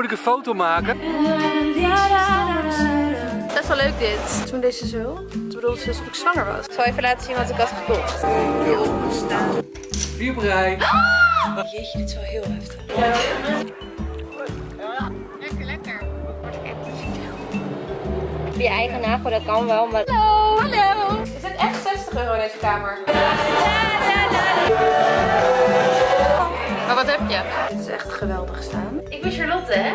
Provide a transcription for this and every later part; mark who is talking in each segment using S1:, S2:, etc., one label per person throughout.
S1: Moet ik een foto maken?
S2: Best wel leuk dit. Toen deze zo. Toen bedoelde ze alsof ik zwanger was. Ik zal even laten zien wat ik had gekocht. Veel gestaan.
S1: Vier rij.
S2: Jeetje, dit is wel heel heftig.
S3: Lekker, lekker.
S2: Je eigen nagel, dat kan wel, maar... Hallo! Hallo! Is het echt 60 euro deze kamer? Maar wat heb je? Dit is echt geweldig staan. Ik Charlotte, hè?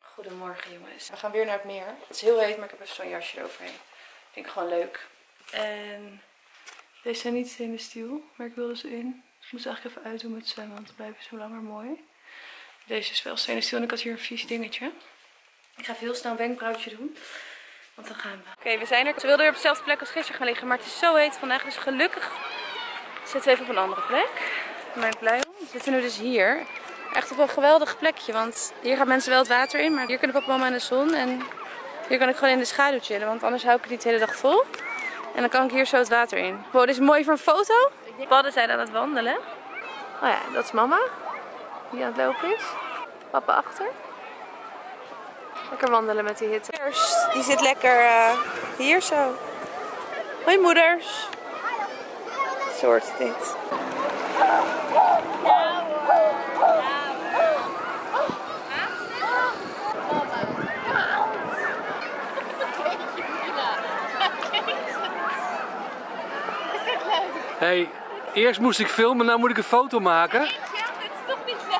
S2: Goedemorgen jongens. We gaan weer naar het meer. Het is heel heet, maar ik heb even zo'n jasje eroverheen. Ik denk gewoon leuk. En deze zijn niet in de stiel, maar ik wilde ze in. Ik moest eigenlijk even uitdoen met zwemmen, want dan blijven ze langer mooi. Deze is wel steel en ik had hier een vies dingetje. Ik ga even heel snel een wenkbrauwtje doen. Want dan gaan we. Oké, we zijn er. Ze wilden weer op dezelfde plek als gisteren gaan liggen. Maar het is zo heet vandaag. Dus gelukkig zitten we even op een andere plek. Daar ben ik blij om. We zitten nu dus hier. Echt op een geweldig plekje. Want hier gaan mensen wel het water in. Maar hier kunnen papa en mama in de zon. En hier kan ik gewoon in de schaduw chillen. Want anders hou ik het niet de hele dag vol. En dan kan ik hier zo het water in. Wow, dit is mooi voor een foto. Padden zijn aan het wandelen. Oh ja, dat is mama. Die aan het lopen is. Papa achter. Lekker wandelen met die hitte. Eerst, die zit lekker eh, hier zo. Hoi moeders. Soort dit.
S1: Hey, eerst moest ik filmen, nu moet ik een foto maken.
S3: Ja, dit is toch niet leuk?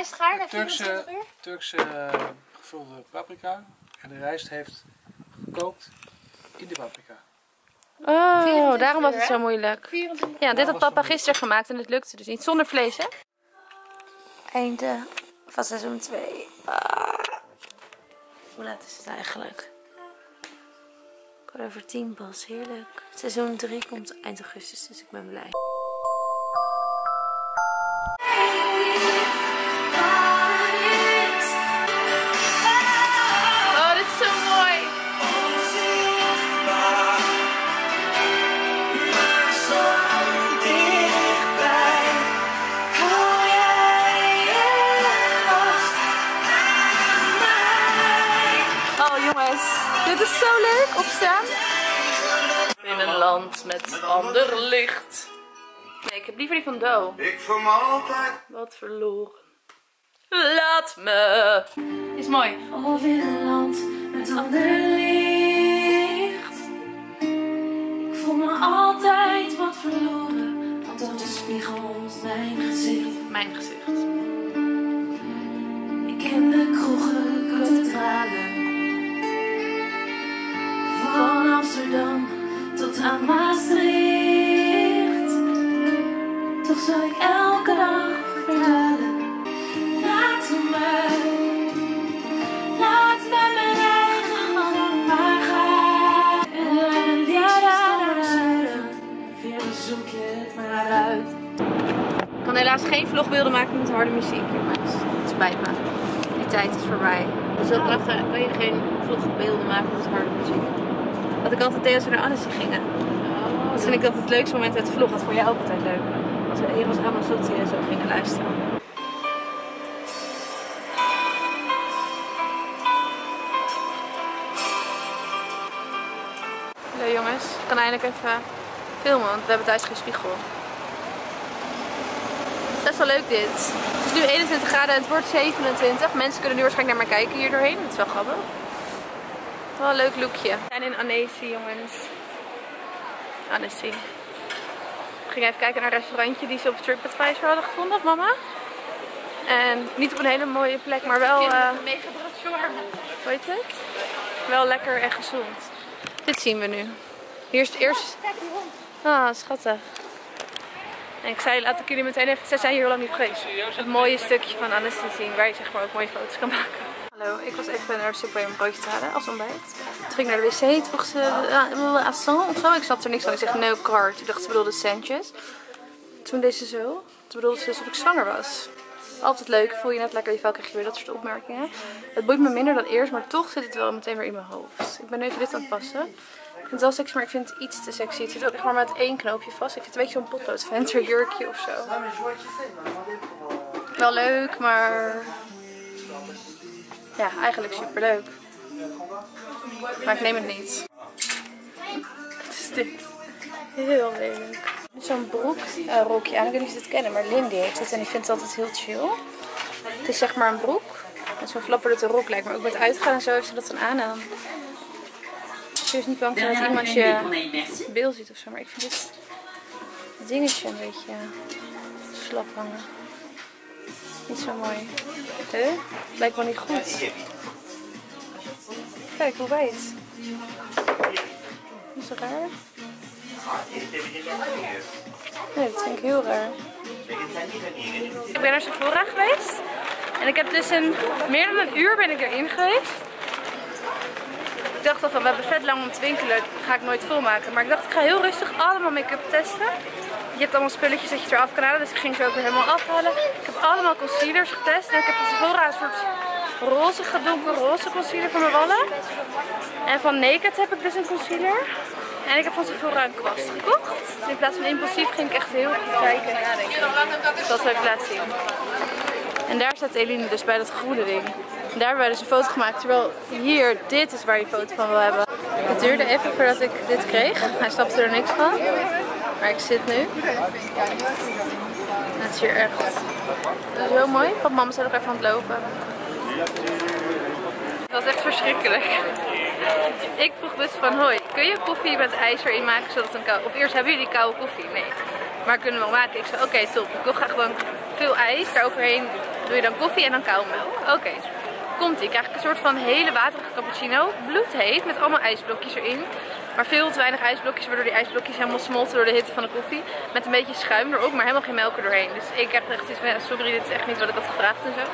S2: Is de rijst gaar? na
S1: Turkse,
S2: 24 uur?
S1: Turkse eh, gevulde paprika. En de rijst heeft gekookt in de paprika.
S2: Oh, daarom was het zo moeilijk.
S3: 24
S2: Ja, dit had papa gisteren gemaakt en het lukte dus niet. Zonder vlees, hè? Einde van seizoen 2. Hoe laat is het eigenlijk? Kwart over tien pas, heerlijk. Seizoen 3 komt eind augustus, dus ik ben blij. Dit is zo leuk. Opstaan. In een land met ander licht. Nee, ik heb liever die van Do.
S4: Ik voel me altijd
S2: Wat verloren. Laat me. Is mooi. Of in een land met ander licht. Ik voel me altijd wat verloren. Want dat is spiegelt mijn gezicht. Mijn gezicht. Ik ken de kroegen, kathedralen. Van Amsterdam tot aan Maastricht. Toch zou ik elke dag verhalen. Laat me, laat me mijn eigen gang maar gaan. En ja, ja, verder zoek je het maar uit. Ik kan helaas geen vlogbeelden maken met harde muziek, jongens. Het spijt me. Die tijd is voorbij. Dus ook dacht, kan je geen vlogbeelden maken met harde muziek? Wat ik altijd deed als we naar Annecy gingen. Dat vind ik altijd het leukste moment uit de vlog. Dat vond jij ook altijd leuk. Als we Eros Ramazzotti en zo gingen luisteren. Hallo jongens, ik kan eindelijk even filmen, want we hebben thuis geen spiegel. Best wel leuk dit. Het is nu 21 graden en het wordt 27. Mensen kunnen nu waarschijnlijk naar mij kijken hier doorheen. Dat is wel grappig. Wel een leuk lookje. We zijn in Annecy jongens. Annecy. We gingen even kijken naar een restaurantje die ze op TripAdvisor hadden gevonden, of mama? En niet op een hele mooie plek, maar wel... eh
S3: Mega brochure.
S2: hoe heet het? Wel lekker en gezond. Dit zien we nu. Hier is het eerst.
S3: Hond.
S2: Ah, schattig. En ik zei, laat ik jullie meteen even, zij zijn hier heel lang niet geweest. Het mooie stukje van Annecy zien, waar je zeg maar ook mooie foto's kan maken. Hallo, ik was even naar de Subway om een broodje te halen als ontbijt. Toen ging ik naar de wc, toen vroeg ze, uh, assant of zo. Ik snapte er niks van. Ik zeg, no card. Toen dacht ze bedoelde centjes. Toen deed ze zo. Toen bedoelde ze alsof ik zwanger was.
S5: Altijd leuk. Voel je net lekker vel, krijg je weer dat soort opmerkingen. Het boeit me minder dan eerst, maar toch zit het wel meteen weer in mijn hoofd. Ik ben nu even dit aan het passen. Ik vind het wel sexy, maar ik vind het iets te sexy. Het zit ook echt maar met één knoopje vast. Ik vind het een beetje zo'n potloodvenster jurkje of zo. Wel leuk, maar... Ja, eigenlijk super leuk. Maar ik neem het niet. Wat is dit? Heel lelijk. Zo'n broek eh, rokje aan. Ik weet niet of je het kennen, maar Lindy heeft het en die vindt het altijd heel chill. Het is zeg maar een broek. Met zo'n flapperde rok lijkt maar ook met uitgaan en zo heeft ze dat dan aan. En dan... Je is niet bang dat iemand je bil ziet of zo. Maar ik vind dit dingetje een beetje slap hangen. Niet zo mooi. Huh? Lijkt wel niet goed. Kijk, hoe wijd. Is dat raar? Nee, dat vind ik heel raar. Ik ben naar Sephora geweest. En ik heb dus een, meer dan een uur ben ik erin geweest. Ik dacht al van, we hebben vet lang om te winkelen. Dat ga ik nooit volmaken. Maar ik dacht, ik ga heel rustig allemaal make-up testen. Je hebt allemaal spulletjes dat je eraf kan halen. Dus ik ging ze ook weer helemaal afhalen. Ik heb allemaal concealers getest. En ik heb van Sephora een soort roze, donkerroze concealer voor mijn wallen. En van Naked heb ik dus een concealer. En ik heb van Sephora een kwast gekocht. Dus in plaats van impulsief ging ik echt heel goed kijken en nadenken. Ik zal even laten zien. En daar staat Eline dus bij dat groene ding. Daar hebben wij dus een foto gemaakt. Terwijl hier, dit is waar je foto van wil hebben. Het duurde even voordat ik dit kreeg. Hij snapte er niks van. Maar ik zit nu. Het is hier echt het is heel mooi. Papa mama zijn nog even aan het lopen. Het was echt verschrikkelijk. Ik vroeg dus van, hoi, kun je koffie met ijs erin maken zodat het een koude... Of eerst hebben jullie koude koffie? Nee. Maar kunnen we wel maken? Ik zei, oké, top. Ik wil graag gewoon veel ijs. Daaroverheen doe je dan koffie en dan koude melk. Oké. Komt ie. Krijg ik een soort van hele waterige cappuccino. Bloedheet met allemaal ijsblokjes erin. Maar veel te weinig ijsblokjes, waardoor die ijsblokjes helemaal smolten door de hitte van de koffie. Met een beetje schuim erop, maar helemaal geen melk er doorheen. Dus ik heb echt iets van, sorry, dit is echt niet wat ik had gevraagd en zo.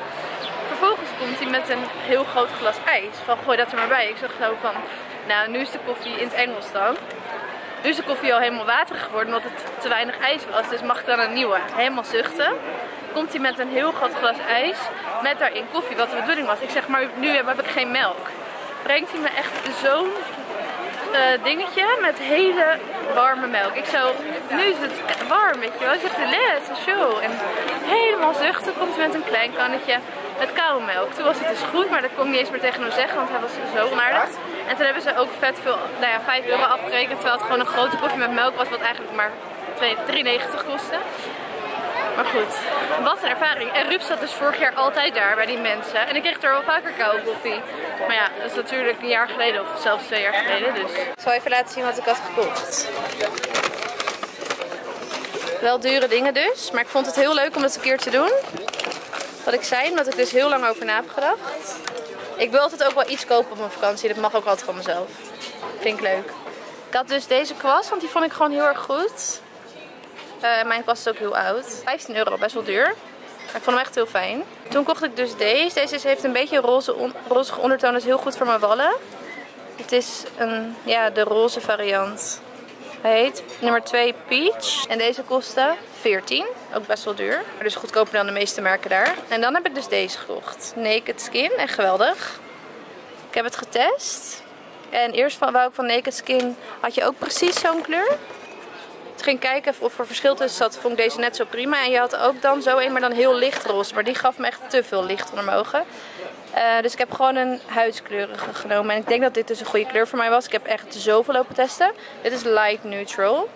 S5: Vervolgens komt hij met een heel groot glas ijs. Van gooi dat er maar bij. Ik zag zo van, nou nu is de koffie in het Engels dan. Nu is de koffie al helemaal waterig geworden omdat het te weinig ijs was. Dus mag ik dan een nieuwe. Helemaal zuchten. Komt hij met een heel groot glas ijs. Met daarin koffie, wat de bedoeling was. Ik zeg maar, nu heb ik geen melk. Brengt hij me echt zo'n uh, dingetje met hele warme melk. Ik zo, nu is het warm, weet je wel. Ik zeg, les, show. En helemaal zuchten komt met een klein kannetje met koude melk. Toen was het dus goed, maar dat kon ik niet eens meer tegen hem zeggen, want hij was zo onaardig. En toen hebben ze ook vet veel, nou ja, 5 euro afgerekend, terwijl het gewoon een grote koffie met melk was, wat eigenlijk maar 3,90 kostte. Maar goed, wat een ervaring. En Ruud zat dus vorig jaar altijd daar bij die mensen. En ik kreeg er wel vaker koude koffie. Maar ja, dat is natuurlijk een jaar geleden of zelfs twee jaar geleden. Dus. Ik zal even laten zien wat ik had gekocht. Wel dure dingen dus. Maar ik vond het heel leuk om het een keer te doen. Wat ik zei, omdat ik dus heel lang over na heb gedacht. Ik wil altijd ook wel iets kopen op mijn vakantie. Dat mag ook altijd van mezelf. Vind ik leuk. Ik had dus deze kwast, want die vond ik gewoon heel erg goed. Uh, mijn is ook heel oud. 15 euro, best wel duur. Maar ik vond hem echt heel fijn. Toen kocht ik dus deze. Deze heeft een beetje een roze rozige ondertoon. Dat is heel goed voor mijn wallen. Het is een, ja, de roze variant. Hij heet nummer 2 Peach. En deze kostte 14. Ook best wel duur. Maar dus goedkoper dan de meeste merken daar. En dan heb ik dus deze gekocht. Naked Skin. Echt geweldig. Ik heb het getest. En eerst wou ik van Naked Skin had je ook precies zo'n kleur. Ging kijken of er verschil tussen zat. Vond ik deze net zo prima. En je had ook dan zo een, maar dan heel licht roze. Maar die gaf me echt te veel licht onder mijn ogen. Uh, dus ik heb gewoon een huidskleurige genomen. En ik denk dat dit dus een goede kleur voor mij was. Ik heb echt zoveel lopen testen. Dit is light neutral.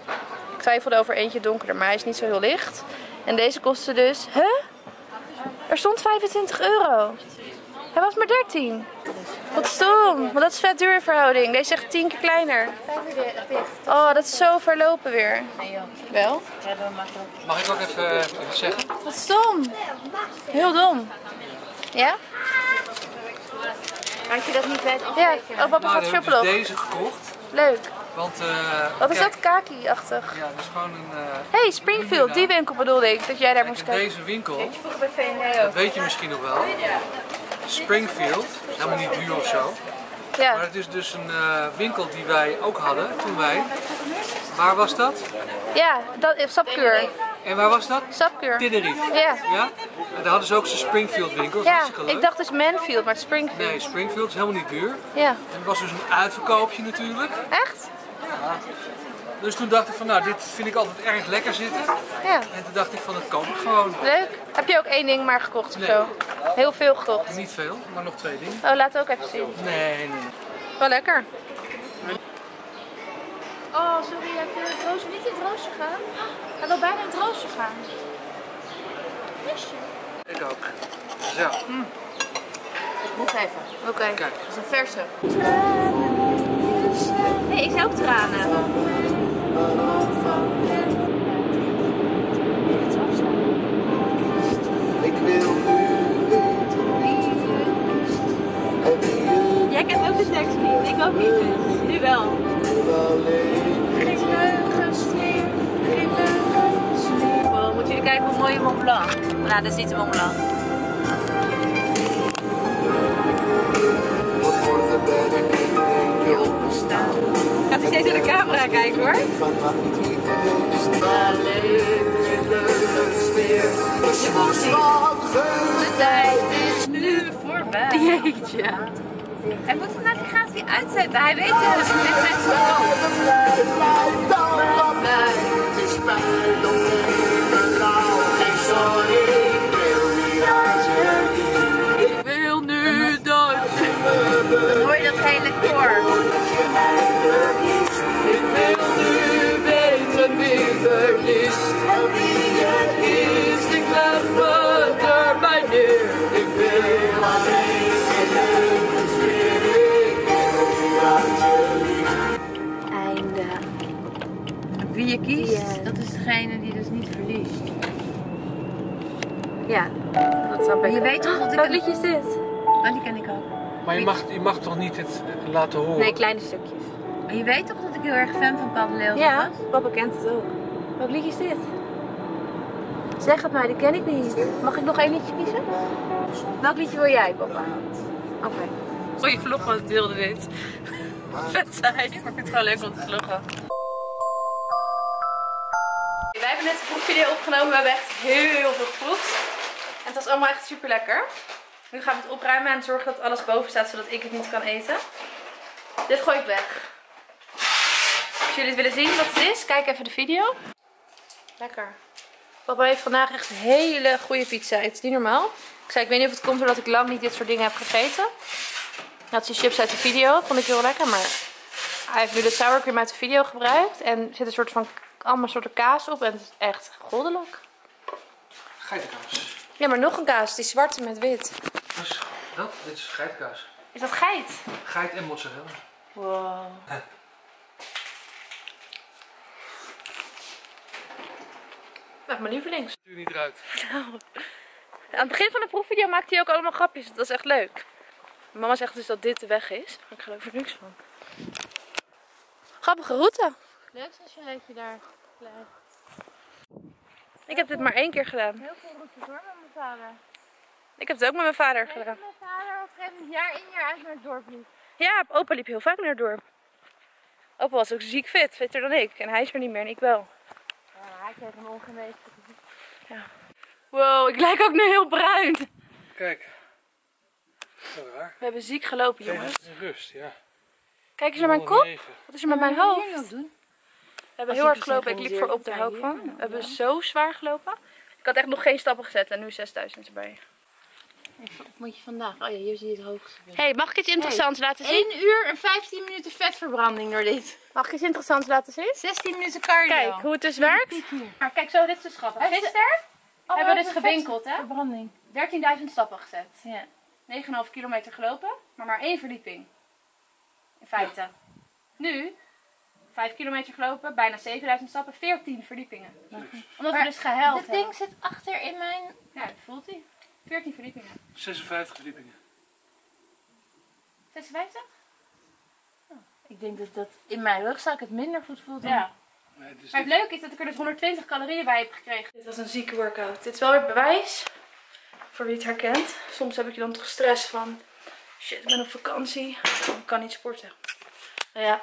S5: Ik twijfelde over eentje donkerder, maar hij is niet zo heel licht. En deze kostte dus... Huh? Er stond 25 euro. Hij was maar 13. Wat stom. Want dat is vet duur in verhouding. Deze is echt 10 keer kleiner. Oh, dat is zo verlopen weer.
S4: Nee joh.
S5: Wel?
S1: Mag ik ook even, eh, even zeggen?
S5: Wat stom. Heel dom. Ja?
S4: Had je dat niet bij het
S5: Ja. Oh, papa
S1: Nou,
S5: gaat
S1: dan heb ik
S5: shoppen
S1: dus deze gekocht.
S5: Leuk.
S1: Want, eh,
S5: Wat is
S1: kijk,
S5: dat? Kaki-achtig.
S1: Ja, dat is gewoon een... eh,
S5: hey, Springfield. Die winkel bedoelde ik. Dat jij daar moest
S1: kijk,
S5: kijken.
S1: deze winkel, dat weet je misschien nog wel. Springfield, helemaal niet duur of zo. Maar
S5: Ja.
S1: het is dus een eh, winkel die wij ook hadden toen wij... Waar was dat?
S5: Ja, dat is sapkuur.
S1: En waar was dat?
S2: Sapkuur.
S1: Tenerife.
S2: Ja.
S1: Ja? En daar hadden ze ook zijn Springfield winkel.
S2: Ja, ik dacht dus Manfield, maar Springfield.
S1: Nee, Springfield is helemaal niet duur.
S2: Ja.
S1: En het was dus een uitverkoopje natuurlijk.
S2: Echt?
S1: Dus toen dacht ik van nou, dit vind ik altijd erg lekker zitten.
S2: Ja.
S1: En toen dacht ik van dat koop ik gewoon.
S2: Leuk. Heb je ook één ding maar gekocht of
S1: Nee.
S2: zo? Heel veel gekocht.
S1: Niet veel, maar nog twee dingen.
S2: Oh, laat het ook even zien.
S1: Nee, nee.
S2: Wel lekker. Oh, sorry, jij wil het roos niet in het roosje gaan? Hij wil bijna in het roosje gaan.
S1: Ik ook. Zo,
S2: Moet even. Oké.
S1: kijk.
S2: Dat is een verse. Nee, ik zou ook tranen. Niet. Ik ook niet. Nu wel. leugens meer. Wow, moeten jullie kijken hoe mooi Mont Blanc. Nou, dat is niet de Mont Blanc. Gaat hij steeds naar de camera kijken hoor.
S4: Dus
S2: De tijd is nu voorbij. Jeetje. Hij moet navigatie uitzetten. Hij weet het. Dit
S4: sorry, ik wil je
S2: nu je... Hoor je dat hele koor?
S4: Je. Ik wil nu weten wie verliest. En wie het
S2: Kiest, dat is degene die dus niet verliest.
S5: Ja, dat snap ik.
S2: Je weet toch dat ik
S5: Welk liedje is dit?
S2: Oh, die ken ik ook.
S1: Maar je mag, je mag toch niet het eh, laten horen?
S5: Nee, kleine stukjes.
S2: Maar je weet toch dat ik heel erg fan van Paul de Leeuw
S5: Ja,
S2: was?
S5: papa kent het ook. Welk liedje is dit? Zeg het mij, die ken ik niet. Mag ik nog één liedje kiezen? Welk liedje wil jij, papa? Oké.
S2: Goeie vlog, want ik deelde dit. Vet maar ik vind het gewoon leuk om te vloggen. Wij hebben net een proefvideo opgenomen. We hebben echt heel veel geproefd. En het was allemaal echt super lekker. Nu gaan we het opruimen en zorgen dat alles boven staat, zodat ik het niet kan eten. Dit gooi ik weg. Als jullie het willen zien wat het is, kijk even de video. Lekker. Papa heeft vandaag echt hele goede pizza. Het is niet normaal. Ik zei, ik weet niet of het komt doordat ik lang niet dit soort dingen heb gegeten. Had hij chips uit de video. Vond ik heel lekker. Maar hij heeft nu de sour cream uit de video gebruikt. En er zit een soort van allemaal soorten kaas op. En het is echt goddelijk.
S1: Geitenkaas.
S2: Ja, maar nog een kaas. Die zwarte met wit.
S1: Dat is, dat? Dit is geitenkaas.
S2: Is dat geit?
S1: Geit en mozzarella.
S2: Wow. Nou, mijn lievelings.
S1: Stuur niet eruit.
S2: Aan het begin van de proefvideo maakte hij ook allemaal grapjes. Dat is echt leuk. Mama zegt dus dat dit de weg is. Maar ik geloof er niks van. Grappige route.
S5: Leuk als je een leukje daar blijft.
S2: Ik heb dit maar één keer gedaan.
S5: Heel veel routes hoor met mijn vader.
S2: Ik heb het ook met mijn vader gedaan.
S5: Mijn vader op een gegeven moment jaar in jaar uit naar het dorp liep.
S2: Ja, opa liep heel vaak naar het dorp. Opa was ook ziek fit, fitter dan ik. En hij is er niet meer en ik wel.
S5: Ja, hij kreeg een ongeneeslijk
S2: Wow, ik lijk ook nu heel bruin.
S1: Kijk. Zo raar.
S2: We hebben ziek gelopen, jongens.
S1: Rust, ja.
S2: Kijk eens naar mijn kop.
S1: 109.
S2: Wat is er met mijn hoofd?
S5: Doen.
S2: We hebben heel hard gelopen. Ik liep voor op de hoop van. We hebben zo zwaar gelopen. Ik had echt nog geen stappen gezet en nu 6000 erbij.
S5: Wat moet je vandaag? Oh ja, hier zie je het hoogste.
S2: hey, mag ik iets interessants laten zien?
S5: 1 uur en 15 minuten vetverbranding door dit.
S2: Mag ik iets interessants laten zien?
S5: 16 minuten cardio.
S2: Kijk hoe het dus werkt. Maar kijk zo, dit is dus grappig. Gisteren hebben we dus gewinkeld, hè?
S5: Verbranding.
S2: 13.000 stappen gezet.
S5: Ja.
S2: 9,5 kilometer gelopen, maar maar één verdieping. In feite. Nu, 5 kilometer gelopen, bijna 7000 stappen, 14 verdiepingen. Omdat we dus gehuild
S5: Dat ding zit achter in mijn...
S2: Ja, dat voelt hij. 14 verdiepingen.
S1: 56 verdiepingen.
S2: 56?
S5: Ik denk dat dat in mijn rugzak het minder goed voelt dan...
S2: Ja.
S1: Nee, het is
S2: Maar het
S1: dit.
S2: leuke is dat ik er dus 120 calorieën bij heb gekregen. Dit was een zieke workout. Dit is wel weer bewijs. Voor wie het herkent. Soms heb ik je dan toch stress van... Shit, ik ben op vakantie. Ik kan niet sporten. Nou ja,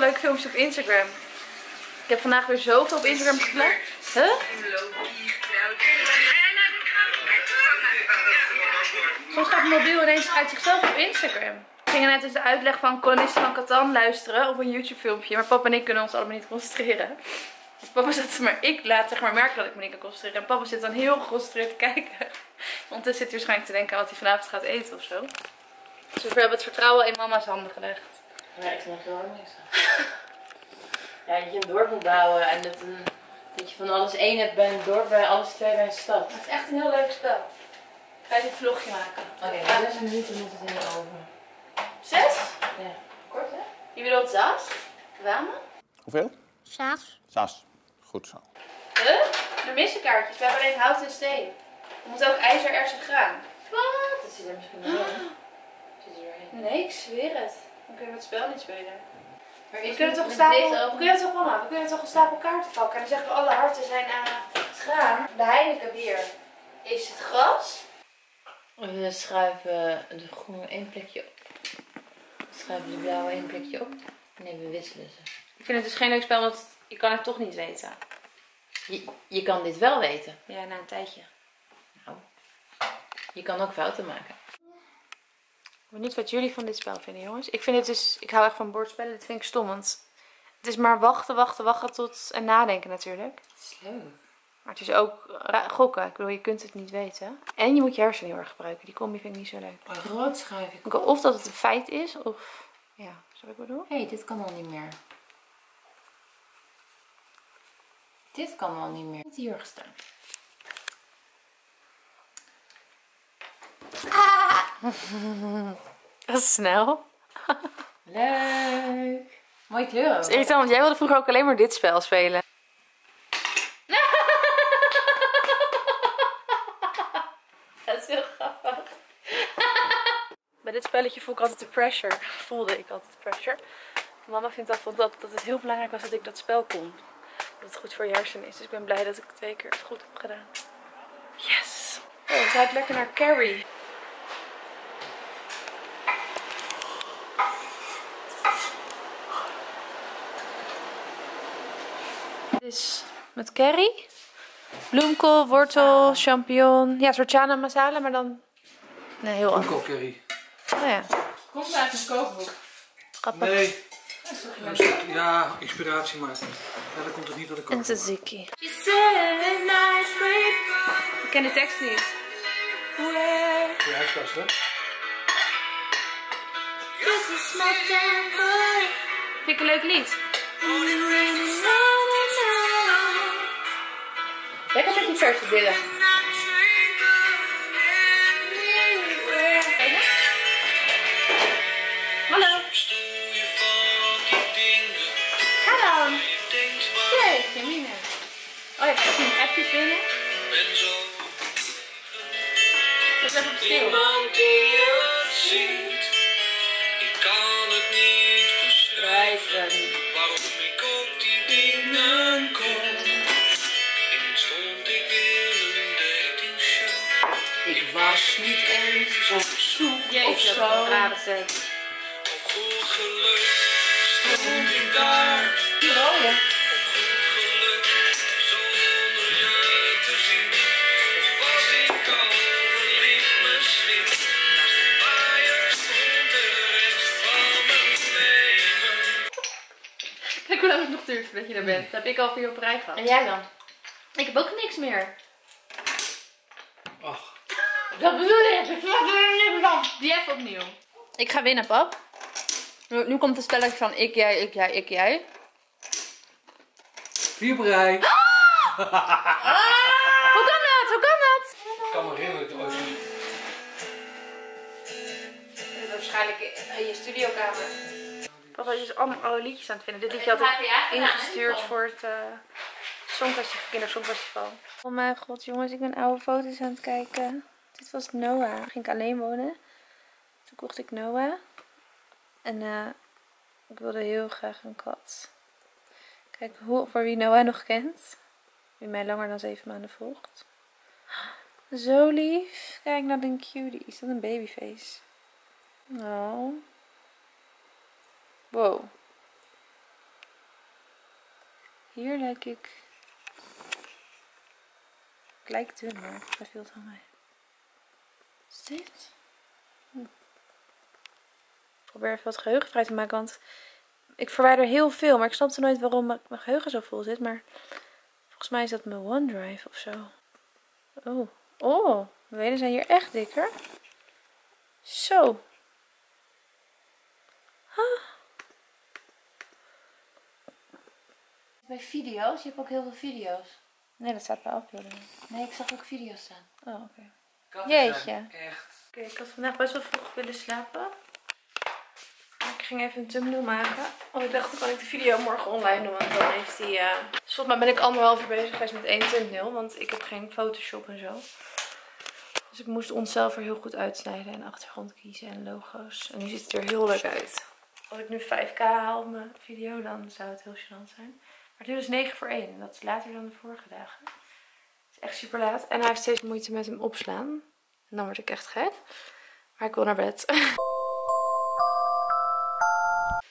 S2: veel leuke filmpjes op Instagram. Ik heb vandaag weer zoveel op Instagram geplaatst. Huh? Soms gaat mijn mobiel ineens uit zichzelf op Instagram. We gingen net eens de uitleg van kolonisten van Catan luisteren op een YouTube filmpje. Maar papa en ik kunnen ons allemaal niet concentreren. Dus papa zit maar ik laat zeg maar merken dat ik me niet kan concentreren. En papa zit dan heel geconcentreerd te kijken. Zit hij waarschijnlijk te denken aan wat hij vanavond gaat eten of zo. Dus we hebben het vertrouwen in mama's handen gelegd.
S4: Ja, ik snap er ook niks aan. Ja, dat je een dorp moet bouwen en dat, een, dat je van alles één hebt bij een dorp, bij alles twee bij een stad.
S2: Het is echt een heel leuk spel. Ga je een vlogje maken?
S4: Oké, zes minuten moet het in de oven.
S2: Zes?
S4: Ja.
S2: Kort hè? Je bedoelt zes? Ramen?
S6: Hoeveel?
S7: Saas.
S6: Zes. Goed zo.
S2: Huh? Er missen kaartjes. We hebben alleen hout en steen. We moeten ook ijzer, erts en graan.
S4: Wat? Dat zit er misschien wel in. Zit er doorheen.
S2: Nee, ik zweer het. Dan kunnen we het spel niet spelen.
S4: Maar
S2: We kunnen
S4: het
S2: toch stapel, we kunnen toch, mama, we kunnen toch een stapel kaarten pakken. En dan zeggen we alle harten zijn aan het graan. De Heineken bier is het gras.
S4: We schuiven de groene één plekje op. We schuiven de blauwe één plekje op. Nee, we wisselen ze.
S2: Ik vind het dus geen leuk spel, want je kan het toch niet weten.
S4: Je, je kan dit wel weten.
S2: Ja, na een tijdje.
S4: Nou, je kan ook fouten maken.
S2: Benieuwd wat jullie van dit spel vinden, jongens. Ik vind het dus, ik hou echt van bordspellen. Dit vind ik stom, want het is maar wachten, wachten, wachten tot en nadenken natuurlijk.
S4: Het is leuk.
S2: Maar het is ook gokken. Ik bedoel, je kunt het niet weten. En je moet je hersenen heel erg gebruiken. Die combi vind ik niet zo leuk.
S4: Rood schuif ik
S2: Of dat het een feit is, of... Ja, zo ik bedoel.
S4: Hé, hey, dit kan al niet meer. Dit kan al niet meer. Het hier gestaan.
S2: Dat is snel.
S4: Leuk. Mooie kleuren.
S2: Het is irritant, want jij wilde vroeger ook alleen maar dit spel spelen. Dat is heel grappig. Bij dit spelletje voel ik altijd de pressure. Voelde ik altijd de pressure. Mama vindt dat, dat, dat het heel belangrijk was dat ik dat spel kon. Dat het goed voor je hersenen is. Dus ik ben blij dat ik het twee keer goed heb gedaan. Yes! Oh, het ruikt lekker naar curry. Is met curry, bloemkool, wortel, champignon. Ja, soort chana masala, maar dan... Nee, heel anders.
S5: Bloemkool curry.
S2: Oh ja,
S4: Komt uit een kookboek.
S2: grappig.
S5: Nee. Ja, inspiratie maar. Ja, dan komt het niet wat ik
S2: En
S5: hoop.
S2: tzatziki. Ik ken de tekst niet.
S5: Voor je huiskast, hè?
S2: Vind ik een leuk lied. Lekker met die verse billen. Hallo. Dan. Jeetje, Mine. Oh, je hebt misschien appjes binnen. Op stil.
S1: Iemand die ik kan het niet beschrijven. Was niet eens op zoek of
S2: Jeetje,
S1: zo.
S2: dat rare set.
S1: Op goed geluk stond ik daar.
S2: Die rode.
S1: Op goed geluk zonder je te zien. Of was ik al verliefd misschien? Naast de waaier stond de rest van mijn leven.
S2: Kijk hoe lang het nog duurt voordat je er bent. Dat heb ik al vier op rij gehad.
S4: En jij dan?
S2: Ik heb ook niks meer.
S4: Dat bedoel ik. Ik snap er van.
S2: Die even opnieuw. Ik ga winnen, pap. Nu, nu komt het spelletje van ik, jij, ik, jij, ik, jij.
S5: vier op rij.
S2: Hoe kan dat? Hoe kan dat?
S5: Ik kan me herinneren dat ooit zo'n-
S2: Waarschijnlijk in je studiokamer. Papa is allemaal oude liedjes aan het vinden. Dit liedje had ik ingestuurd voor het uh, Songfestival, Kindersongfestival. Oh mijn god, jongens, ik ben oude foto's aan het kijken. Dit was Noah. Ging ik alleen wonen. Toen kocht ik Noah. En eh, ik wilde heel graag een kat.
S5: Kijk, hoe, voor wie Noah nog kent. Wie mij langer dan zeven maanden volgt. Zo lief. Kijk naar een cutie. Is dat een babyface? Oh. Wow. Hier lijk ik... Ik lijk dun, maar hij veel van mij. Is dit? Hm. Ik probeer even wat geheugen vrij te maken, want ik verwijder heel veel, maar ik snapte nooit waarom mijn geheugen zo vol zit. Maar volgens mij is dat mijn OneDrive of zo. Oh, oh, mijn benen zijn hier echt dikker. Zo. Ah. Bij video's? Je hebt ook heel veel video's. Nee, dat staat bij afbeeldingen. Nee, ik zag ook video's staan. Oh, oké. Jeetje.
S1: Echt.
S2: Oké, ik had vandaag best wel vroeg willen slapen. Maar Ik ging even een thumbnail maken. Want ik dacht, dan kan ik de video morgen online doen. Want dan heeft hij... eh Dus volgens mij ben ik anderhalf uur bezig geweest met één thumbnail. Want ik heb geen Photoshop en zo. Dus ik moest onszelf er heel goed uitsnijden. En achtergrond kiezen en logo's. En nu ziet het er heel leuk uit. Als ik nu 5k haal op mijn video, dan zou het heel gênant zijn. Maar het is dus 9 voor 1. En dat is later dan de vorige dagen. Is echt super laat. En hij heeft steeds moeite met hem opslaan. En dan word ik echt gek. Maar ik wil naar bed.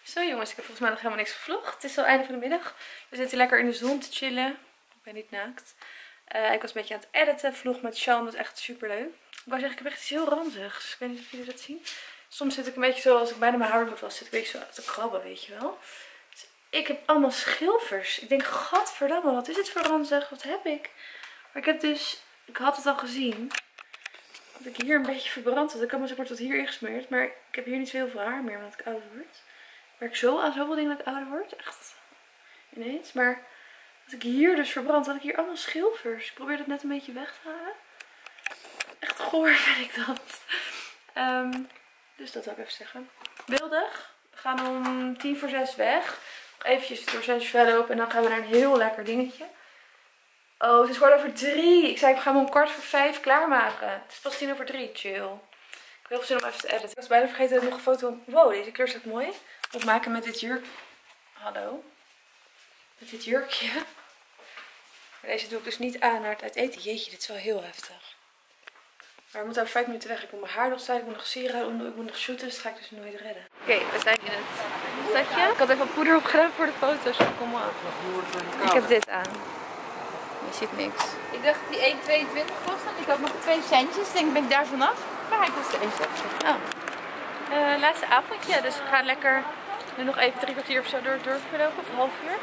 S2: Zo jongens, ik heb volgens mij nog helemaal niks gevlogd. Het is al einde van de middag. We zitten lekker in de zon te chillen. Ik ben niet naakt. Eh, ik was een beetje aan het editen. Vlog met Sean was echt super leuk. Ik wou zeggen, ik heb echt iets heel ranzigs. Ik weet niet of jullie dat zien. Soms zit ik een beetje zo, als ik bijna mijn haar moet was, zit ik een zo te krabben, weet je wel. Dus ik heb allemaal schilfers. Ik denk, gadverdamme, wat is dit voor ranzig? Wat heb ik? Ik heb dus, ik had het al gezien. Dat ik hier een beetje verbrand had. Ik had me zeg tot hier ingesmeerd. Maar ik heb hier niet zo heel veel haar meer, omdat ik ouder word. Ik merk zo aan zoveel dingen dat ik ouder word. Echt ineens. Maar als ik hier dus verbrand, had ik hier allemaal schilfers. Ik probeer dat net een beetje weg te halen. Echt goor vind ik dat. Ehm, dus dat wil ik even zeggen. Beeldig. We gaan om tien voor zes weg. Eventjes door Saint lopen en dan gaan we naar een heel lekker dingetje. Oh, het is kwart over drie. Ik zei, ik ga me om kwart voor vijf klaarmaken. Het is pas tien over drie. Chill. Ik heb heel veel zin om even te editen. Ik was bijna vergeten dat ik nog een foto... Wow, deze kleur staat mooi. Opmaken met dit jurk. Hallo. Met dit jurkje. Maar deze doe ik dus niet aan naar het uit eten. Jeetje, dit is wel heel heftig. Maar we moeten over vijf minuten weg. Ik moet mijn haar nog staan. Ik moet nog sieraden. Ik moet nog shooten. Dus dat ga ik dus nooit redden. Oké, we zijn in het stadje. Ik had even poeder opgedaan voor de foto's. Dus kom maar. Ik heb dit aan. Je ziet niks.
S5: Ik dacht dat die 1,22 kost en ik had nog 2 centjes. Ik denk, ben ik daar vanaf? Maar hij kostte 1,60.
S2: Oh. Eh, laatste avondje. Dus we gaan lekker nu nog even drie kwartier of zo door het dorp lopen. Of half uur.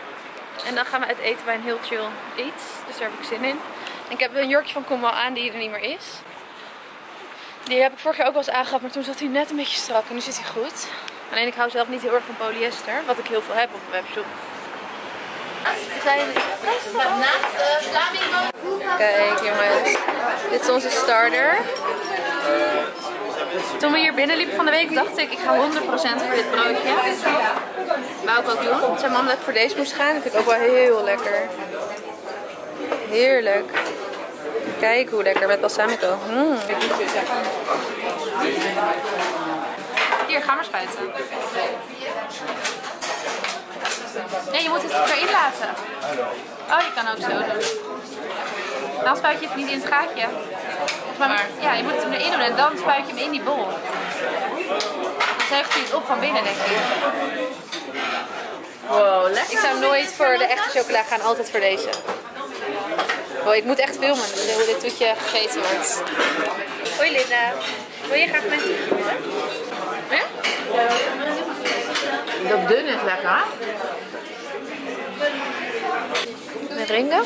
S2: En dan gaan we uit eten bij een heel chill iets. Dus daar heb ik zin in. En ik heb een jurkje van Koemal aan die er niet meer is. Die heb ik vorig jaar ook wel eens aangehad, maar toen zat hij net een beetje strak. En nu zit hij goed. Alleen ik hou zelf niet heel erg van polyester. Wat ik heel veel heb op mijn webshop. Kijk jongens, dit is onze starter. Toen we hier binnen liepen van de week dacht ik, ik ga 100% voor dit broodje. Wou ik ook doen. Zijn mam dat ik voor deze moest gaan. Dat vind ik ook wel heel lekker. Heerlijk. Kijk hoe lekker met balsamico. Mm. Hier, ga maar spuiten. Nee, je moet het erin laten. Oh, je kan ook zo doen. Dan spuit je het niet in het gaatje. Maar, ja, je moet het erin doen en dan spuit je hem in die bol. Dan zuigt hij het op van binnen, denk ik. Wow, lekker. Ik zou nooit voor de echte chocola gaan, altijd voor deze. Wow, ik moet echt filmen hoe dit toetje gegeten wordt. Hoi Linda. Wil je graag mijn toetje? Ja?
S5: Dat dun is lekker.
S2: Met ringen.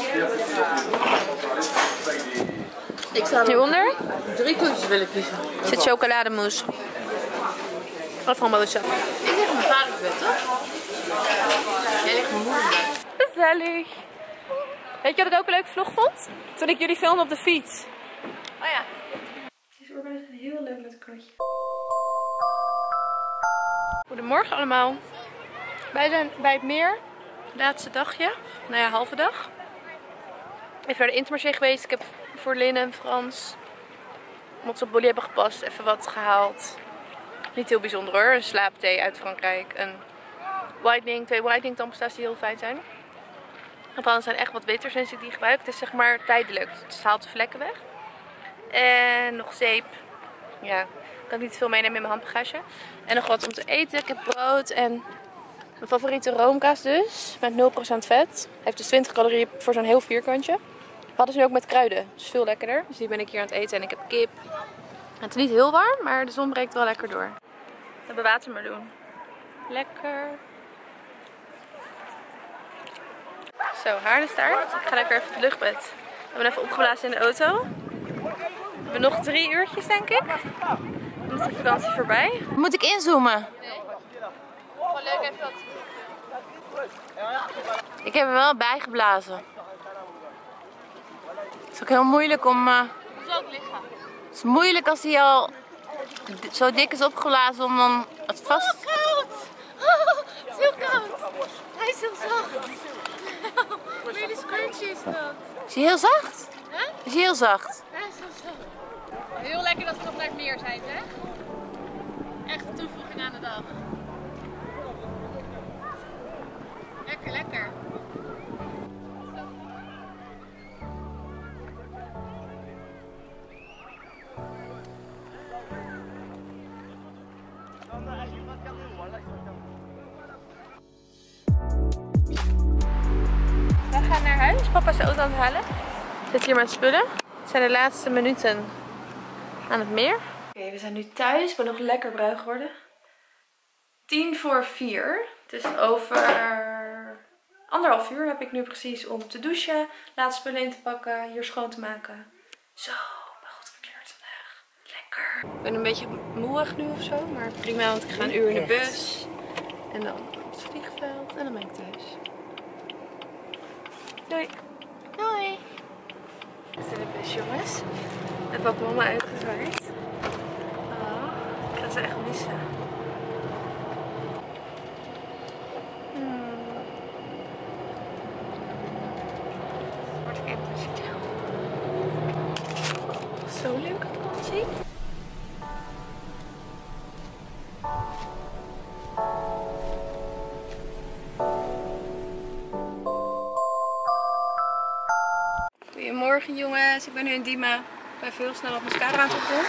S5: Ik zou
S2: Hieronder
S5: drie koekjes willen kiezen.
S2: zit chocolademousse. Of frambozen.
S5: Ik zeg mijn vader bed, toch? Jij ligt mijn moeder bed.
S2: Gezellig. Weet je wat ik ook een leuke vlog vond? Toen ik jullie filmde op de fiets.
S5: Oh ja.
S2: Deze oorbellen zijn heel leuk met krotje. Goedemorgen allemaal. Wij zijn bij het meer. Laatste dagje. Nou ja, halve dag. Even naar de Intermarché geweest. Ik heb voor Lin en Frans, omdat ze op hebben gepast, even wat gehaald. Niet heel bijzonder hoor. Een slaapthee uit Frankrijk. Een whitening, twee whitening tandpasta's die heel fijn zijn.
S5: Althans, zijn echt wat witter sinds ik die gebruik. Het is zeg maar tijdelijk. Het haalt de vlekken weg. En nog zeep. Ja, ik kan niet veel meenemen in mijn handbagage. En nog wat om te eten. Ik heb brood en mijn favoriete roomkaas dus. Met 0% vet. Heeft dus 20 calorieën voor zo'n heel vierkantje. We hadden ze nu ook met kruiden. Dus veel lekkerder. Dus die ben ik hier aan het eten. En ik heb kip. Het is niet heel warm, maar de zon breekt wel lekker door. We hebben watermeloen. Lekker. Zo, haardenstaart. Ik ga lekker even het luchtbed. We hebben even opgeblazen in de auto. We hebben nog drie uurtjes, denk ik. Dan is de vakantie voorbij. Moet ik inzoomen? Gewoon leuk even dat. Ik heb er wel bijgeblazen. Het is ook heel moeilijk om... eh, Het is moeilijk als hij al zo dik is opgeblazen om dan het vast... koud! het is heel koud! Hij is heel zacht. Really squishy is dat. Is hij heel zacht? Is hij heel zacht?
S3: Heel lekker dat we nog naar het meer zijn, hè? Echt een toevoeging aan de dag. Lekker, lekker.
S5: We gaan naar huis. Papa is de auto aan het halen. Zit hier met spullen. Het zijn de laatste minuten aan het meer. Oké, we zijn nu thuis. Ik ben nog lekker bruin geworden. Tien voor vier. Het is over anderhalf uur heb ik nu precies om te douchen. Laatste spullen in te pakken. Hier schoon te maken. Zo, ik ben goed verkleurd vandaag. Lekker. Ik ben een beetje moeig nu of zo. Maar prima, want ik ga een uur in de bus. En dan op het vliegveld. En dan ben ik thuis. Doei. Doei. We zijn de bus, jongens. En papa mama uitgezwaaid. Oh, ik ga ze echt missen. Even heel snel wat mascara aan het doen.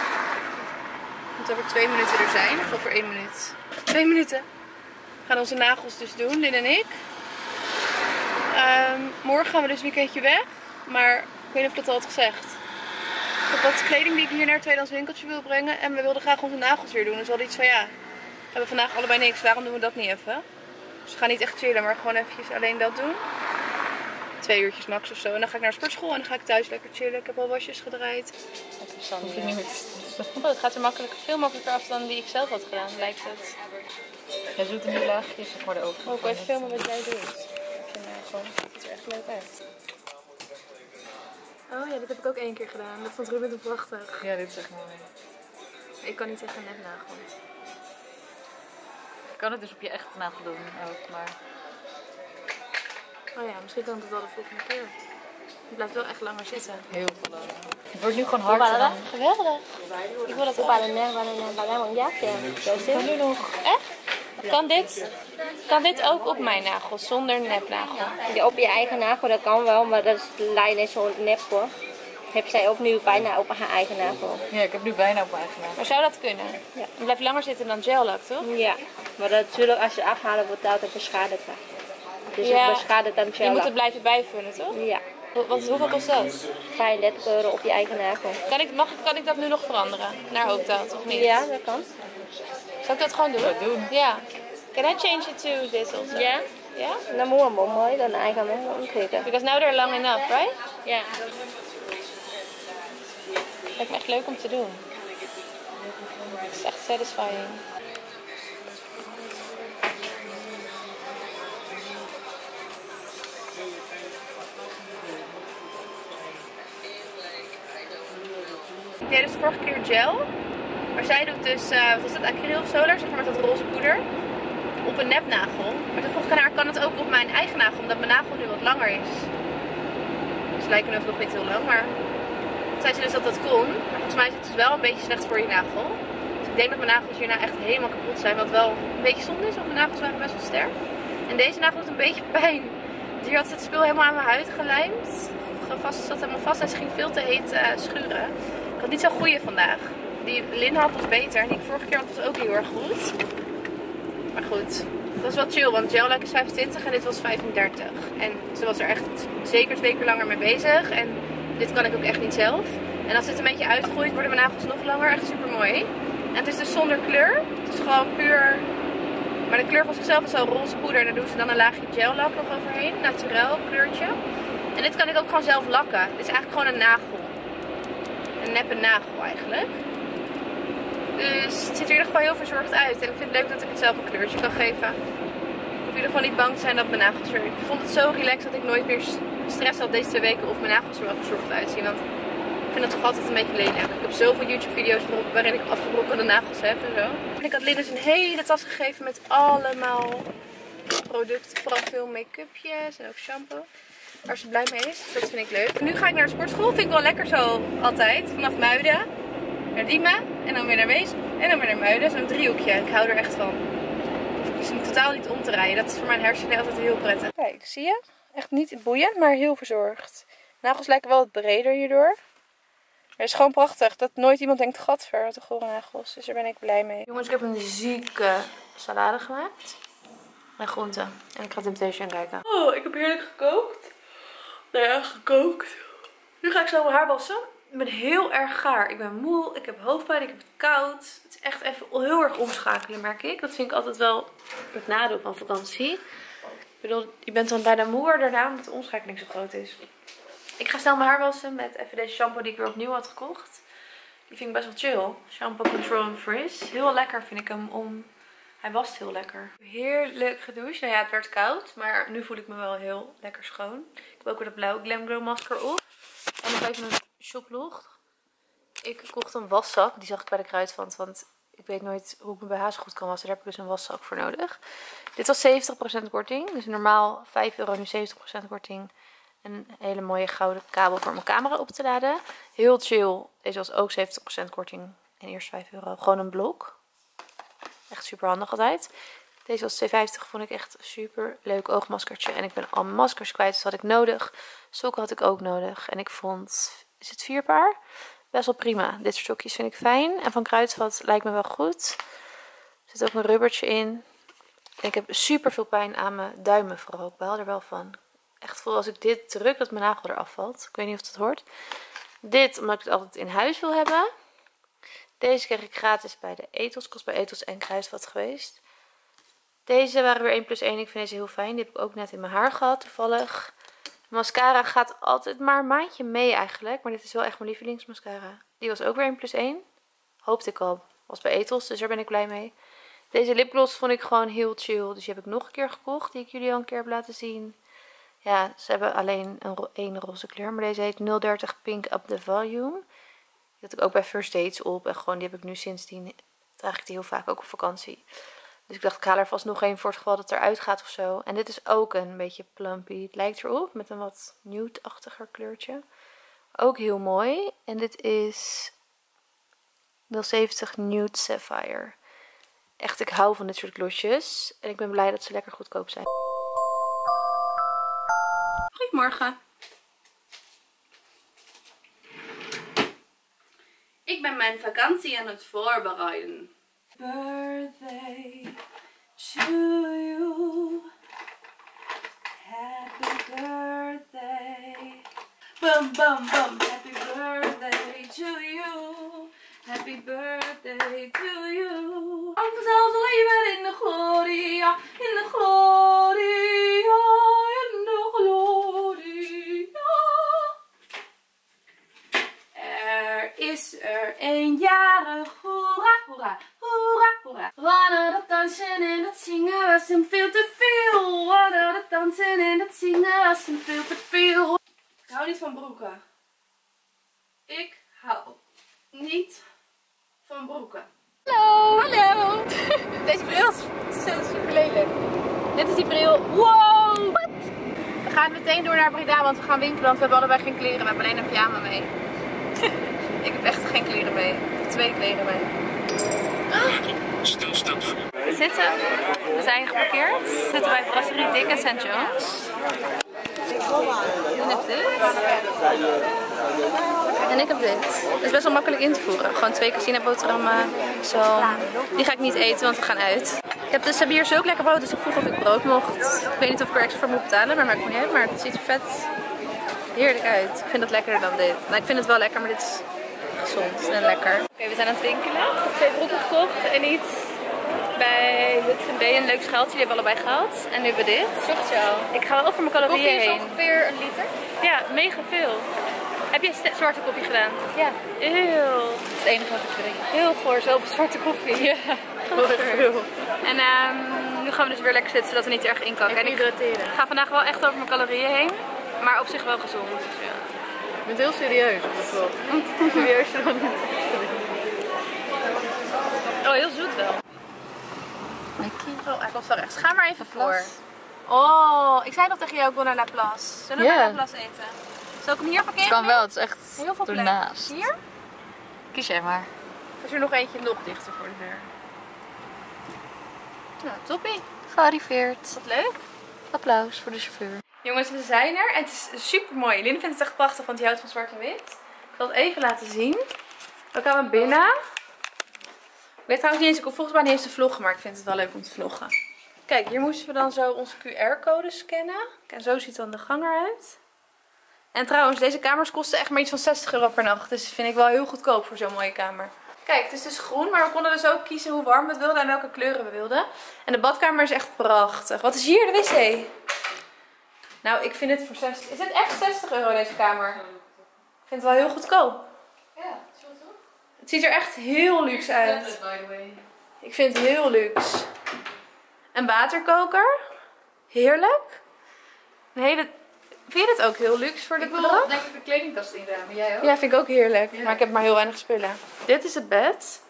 S5: Moet over twee minuten er zijn, of over één minuut. Twee minuten. We gaan onze nagels dus doen, Lin en ik. Ehm, morgen gaan we dus een weekendje weg. Maar ik weet niet of ik dat al had gezegd. Ik heb wat kleding die ik hier naar het tweedehands winkeltje wil brengen. En we wilden graag onze nagels weer doen. Dus hadden iets van ja, we hebben vandaag allebei niks. Waarom doen we dat niet even? Dus we gaan niet echt chillen, maar gewoon eventjes alleen dat doen twee uurtjes max of zo. En dan ga ik naar de sportschool en dan ga ik thuis lekker chillen. Ik heb al wasjes gedraaid. Hoef je niet meer te oh, Het gaat er makkelijk, veel makkelijker af dan die ik zelf had gedaan, lijkt het.
S8: Jij zoet hem nu laagjes zeg maar erover.
S5: Oh, ik wil even filmen wat jij doet. Ik vind het ziet er echt leuk uit. Oh ja, dit heb ik ook één keer gedaan. Dat vond Ruben toch prachtig.
S8: Ja, dit is echt mooi.
S5: Ik kan niet tegen net nagel.
S8: Je kan het dus op je echte nagel doen ook, maar...
S5: Oh ja, misschien kan ik het wel de volgende keer. Het blijft wel echt langer zitten.
S8: Heel veel langer. Het wordt nu gewoon hard en dan...
S5: Geweldig. Ik wil dat ook.
S8: Kan nu nog...
S5: Kan dit, kan dit ook op mijn nagels, zonder nepnagel?
S9: Ja, op je eigen nagel, dat kan wel, maar dat is de lijn is zo nep hoor. Heb zij ook nu bijna op haar eigen nagel.
S8: Ja, ik heb nu bijna op mijn eigen nagel.
S5: Maar zou dat kunnen?
S9: Ja.
S5: Het blijft langer zitten dan gel-lak, toch?
S9: Ja, maar dat natuurlijk als je afhalen wordt het altijd beschadigd. Dus
S5: Ja.
S9: het beschadigt dan
S5: Je moet het blijven bijvullen, toch?
S9: Ja,
S5: Wat, hoeveel kost dat?
S9: 35 euro op je eigen nagel.
S5: Kan ik, mag, ik- kan ik dat nu nog veranderen? Naar Hooptaat, of niet?
S9: Ja, dat kan.
S5: Zou ik dat gewoon doen?
S8: doen.
S5: Ja. Can I change it to this also?
S9: Ja,
S5: Ja?
S9: dan ai không muốn muốn thiệt à.
S5: Because now they're long enough, right?
S9: Ja.
S5: Lijkt me echt leuk om te doen. Het is echt satisfying. Deed dus vorige keer gel. Maar zij doet dus, eh wat is dat, acryl of solar, zeg maar met dat roze poeder. Op een nepnagel. Maar toen vroeg ik haar, kan het ook op mijn eigen nagel, omdat mijn nagel nu wat langer is. Ze lijken nu nog niet heel lang, maar zei ze dus dat dat kon. Volgens mij is het dus wel een beetje slecht voor je nagel. Dus ik denk dat mijn nagels hierna echt helemaal kapot zijn. Wat wel een beetje zonde is, want mijn nagels waren best wel sterk. En deze nagel doet een beetje pijn.
S2: Die had het spul helemaal aan mijn huid gelijmd. Vast, zat helemaal vast en ze ging veel te heet eh, schuren. Had niet zo'n goede vandaag. Die Lin had was beter en die vorige keer had was ook heel erg goed. Maar goed, het was wel chill, want gel is 25 en dit was 35. En ze was er echt zeker twee keer langer mee bezig. En dit kan ik ook echt niet zelf. En als dit een beetje uitgroeit, worden mijn nagels nog langer. Echt super mooi. En het is dus zonder kleur. Het is gewoon puur. Maar de kleur van zichzelf is al roze poeder. En daar doen ze dan een laagje gel lak nog overheen. Naturel kleurtje. En dit kan ik ook gewoon zelf lakken. Dit is eigenlijk gewoon een nagel. Een neppe nagel eigenlijk. Dus het ziet er in ieder heel verzorgd uit. En ik vind het leuk dat ik het zelf een kleurtje kan geven. Ik hoef in ieder geval niet bang te zijn dat mijn nagels er... Ik vond het zo relaxed dat ik nooit meer stress had deze twee weken of mijn nagels er wel verzorgd uitzien. Want ik vind het toch altijd een beetje lelijk. Ik heb zoveel YouTube video's waarin ik afgebrokkelde nagels heb en zo. En ik had Lin dus een hele tas gegeven met allemaal producten. Vooral veel make-upjes en ook shampoo. Waar ze blij mee is. Dus dat vind ik leuk. En nu ga ik naar de sportschool. Vind ik wel lekker zo altijd. Vanaf Muiden naar Diemen. En dan weer naar Wees. En dan weer naar Muiden. Zo'n driehoekje. Ik hou er echt van. Ik kies hem totaal niet om te rijden. Dat is voor mijn hersenen altijd heel prettig. Kijk, zie je? Echt niet boeiend, maar heel verzorgd. Nagels lijken wel wat breder hierdoor. Het is gewoon prachtig dat nooit iemand denkt, gadver, wat een gore nagels. Dus daar ben ik blij mee. Jongens, ik heb een zieke salade gemaakt. En groenten. En ik ga Temptation kijken. Oh, ik heb heerlijk gekookt. Nou ja, gekookt. Nu ga ik snel mijn haar wassen. Ik ben heel erg gaar. Ik ben moe, ik heb hoofdpijn, ik heb het koud. Het is echt even heel erg omschakelen, merk ik. Dat vind ik altijd wel het nadeel van vakantie. Ik bedoel, je bent dan bijna moer daarna omdat de omschakeling zo groot is. Ik ga snel mijn haar wassen met even deze shampoo die ik weer opnieuw had gekocht. Die vind ik best wel chill. Shampoo Control and Frizz. Heel lekker vind ik hem om... Hij wast heel lekker. Heerlijk gedoucht. Nou ja, het werd koud. Maar nu voel ik me wel heel lekker schoon. Ik heb ook weer dat blauwe Glam Glow masker op. En nog even een shoplog. Ik kocht een waszak. Die zag ik bij de kruidvat. Want ik weet nooit hoe ik mijn BH's goed kan wassen. Daar heb ik dus een waszak voor nodig. Dit was 70% korting. Dus normaal 5 euro, nu 70% korting. En een hele mooie gouden kabel voor mijn camera op te laden. Heel chill. Deze was ook 70% korting. En eerst 5 euro. Gewoon een blok. Echt super handig altijd. Deze was 2,50. Vond ik echt super leuk oogmaskertje. En ik ben al maskers kwijt. Dus had ik nodig. Sokken had ik ook nodig. En ik vond, is het vier paar? Best wel prima. Dit soort vind ik fijn. En van Kruidvat lijkt me wel goed. Er zit ook een rubbertje in. Ik heb super veel pijn aan mijn duimen vooral. Ik baal er wel van echt voel als ik dit druk dat mijn nagel eraf valt. Ik weet niet of het hoort. Dit omdat ik het altijd in huis wil hebben. Deze kreeg ik gratis bij de Ethos. Kost bij Ethos en Kruisvat geweest. Deze waren weer 1 plus 1. Ik vind deze heel fijn. Die heb ik ook net in mijn haar gehad toevallig. Mascara gaat altijd maar een maandje mee eigenlijk. Maar dit is wel echt mijn lievelingsmascara. Die was ook weer 1 plus 1. Hoopte ik al. Was bij Ethos, dus daar ben ik blij mee. Deze lipgloss vond ik gewoon heel chill. Dus die heb ik nog een keer gekocht. Die ik jullie al een keer heb laten zien. Ja, ze hebben alleen een één roze kleur. Maar deze heet 030 Pink Up The Volume. Had ik ook bij First Dates op. En gewoon die heb ik nu sindsdien, draag ik die heel vaak ook op vakantie. Dus ik dacht, ik haal er vast nog één voor het geval dat het eruit gaat of zo. En dit is ook een beetje plumpy. Het lijkt erop met een wat nude-achtiger kleurtje. Ook heel mooi. En dit is 070 Nude Sapphire. Echt, ik hou van dit soort glossjes. En ik ben blij dat ze lekker goedkoop zijn. Goedemorgen. Ik ben mijn vakantie aan het voorbereiden. Birthday to you. Happy birthday. Bum bum bum. Happy birthday to you. Happy birthday to you. Anders als leven in de gloria, in de gloria, in de gloria. Er is er een jarig, hoera, hoera, hoera, hoera. Hadden dat dansen en dat zingen was hem veel te veel. Hadden dat dansen en dat zingen was hem veel te veel. Ik hou niet van broeken. Ik hou niet van broeken. Hallo! Hallo! Deze bril is zo super lelijk. Dit is die bril. Wow! We gaan meteen door naar Breda, want we gaan winkelen, want we hebben allebei geen kleren. We hebben alleen een pyjama mee. Ik heb geen kleren mee. Ik heb twee kleren mee. We zitten, we zijn geparkeerd. We zitten bij Brasserie Dick en St. John's.
S5: En ik heb dit. Het is best wel makkelijk in te voeren. Gewoon twee casino boterhammen. Zo. Die ga ik niet eten, want we gaan uit. Ik heb dus, hebben hier zulk lekker brood, dus ik vroeg of ik brood mocht. Ik weet niet of ik er extra voor moet betalen, maar maakt niet uit. Maar het ziet er vet heerlijk uit. Ik vind het lekkerder dan dit. Nou, ik vind het wel lekker, maar dit is gezond en lekker. Oké, we zijn aan het winkelen. Ik heb twee broeken gekocht en iets bij Bay. Een leuk schaaltje, die hebben we allebei gehad. En nu hebben we dit. Zocht al. Ik ga wel over mijn calorieën
S3: Koffie is
S5: heen.
S3: ongeveer een liter.
S5: Ja, mega veel. Heb je st- zwarte koffie gedaan?
S3: Ja.
S5: Heel.
S3: Dat is het enige wat ik drink.
S5: Heel goor, zelf zwarte koffie. Ja. Heel veel. En ehm, nu gaan we dus weer lekker zitten, zodat we niet erg inkakken. En ik ga vandaag wel echt over mijn calorieën heen. Maar op zich wel gezond.
S8: Je bent heel serieus op het vlog. serieus dan niet.
S5: Oh, heel zoet wel. Oh, hij komt wel rechts. Ga maar even voor. Oh, ik zei nog tegen jou, ik wil naar La Place. Zullen we
S8: Ja.
S5: naar La Place eten? Zal ik hem hier
S8: Het
S5: parkeren?
S8: kan wel, het is echt
S5: Heel veel plek.
S8: ernaast.
S5: Hier?
S8: Kies jij maar.
S5: Of is er nog eentje nog dichter voor de deur? Nou, toppie.
S8: Gearriveerd.
S5: Wat leuk.
S8: Applaus voor de chauffeur.
S5: Jongens, we zijn er en het is super mooi. Lynn vindt het echt prachtig, want hij houdt van zwart en wit. Ik zal het even laten zien. We kwamen binnen. Ik weet trouwens niet eens, ik volgens mij niet eens te vloggen, maar ik vind het wel leuk om te vloggen. Kijk, hier moesten we dan zo onze QR-code scannen. En zo ziet dan de gang eruit. En trouwens, deze kamers kosten echt maar iets van 60 euro per nacht. Dus vind ik wel heel goedkoop voor zo'n mooie kamer. Kijk, het is dus groen, maar we konden dus ook kiezen hoe warm we het wilden en welke kleuren we wilden. En de badkamer is echt prachtig. Wat is hier, de wc? Nou, ik vind het voor 60... Is het echt 60 euro deze kamer? Ik vind het wel heel goedkoop.
S3: Ja, wel toch?
S5: Het ziet er echt heel luxe uit. Ik vind het heel luxe. Een waterkoker. Heerlijk. Een hele... Vind je dit ook heel luxe voor dit
S3: Ik wil
S5: bedrag?
S3: denk ik de kledingkast inruimen. Jij ook?
S5: Ja, vind ik ook heerlijk. Maar ik heb maar heel weinig spullen. Dit is het bed.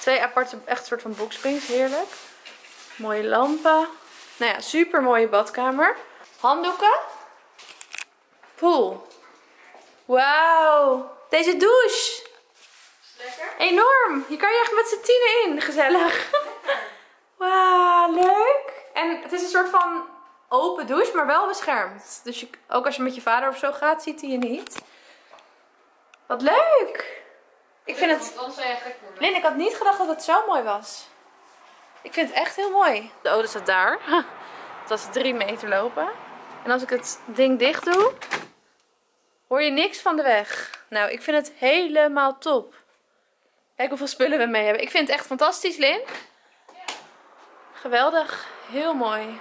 S5: Twee aparte, echt een soort van boxsprings. Heerlijk. Mooie lampen. Nou ja, super mooie badkamer. Handdoeken. Pool. Wauw. Deze douche.
S3: Lekker.
S5: Enorm. Hier kan je echt met z'n tienen in. Gezellig. Wauw, leuk. En het is een soort van open douche, maar wel beschermd. Dus je, ook als je met je vader of zo gaat, ziet hij je niet. Wat leuk. Ik vind het... Lin, ik had niet gedacht dat het zo mooi was. Ik vind het echt heel mooi. De auto staat daar. Dat is drie meter lopen. En als ik het ding dicht doe, hoor je niks van de weg. Nou, ik vind het helemaal top. Kijk hoeveel spullen we mee hebben. Ik vind het echt fantastisch, Lin. Geweldig. Heel mooi.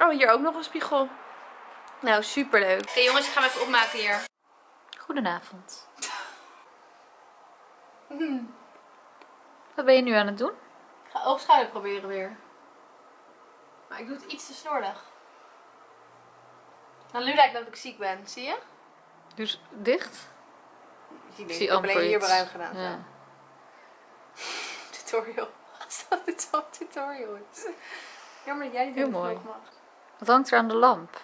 S5: Oh, hier ook nog een spiegel. Nou, superleuk. Oké jongens, ik ga hem even opmaken hier.
S8: Goedenavond. Wat ben je nu aan het doen?
S5: Ik ga oogschaduw proberen weer. Maar ik doe het iets te slordig. Dan nu lijkt het dat ik ziek ben, zie je?
S8: Dus dicht?
S5: Ik
S8: Ik zie amper iets.
S5: gedaan.
S8: Ja.
S5: Tutorial. Als dat dit zo'n tutorial is. Jammer dat jij niet
S8: Heel mooi.
S5: mag.
S8: Wat hangt er aan de lamp?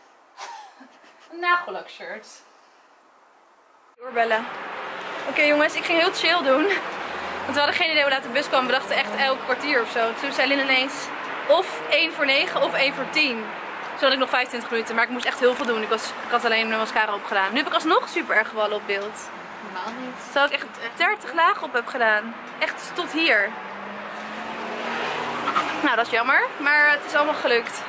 S5: Een nagellak shirt. Doorbellen. Oké jongens, ik ging heel chill doen. Want we hadden geen idee hoe laat de bus kwam. We dachten echt elk kwartier of zo. Toen zei Lin ineens of 1 voor 9 of 1 voor 10. Toen had ik nog 25 minuten, maar ik moest echt heel veel doen. Ik, was, ik had alleen mijn mascara opgedaan. Nu heb ik alsnog super erg gevallen op beeld.
S8: Normaal niet.
S5: Terwijl ik echt 30 lagen op heb gedaan. Echt tot hier. Nou, dat is jammer. Maar het is allemaal gelukt.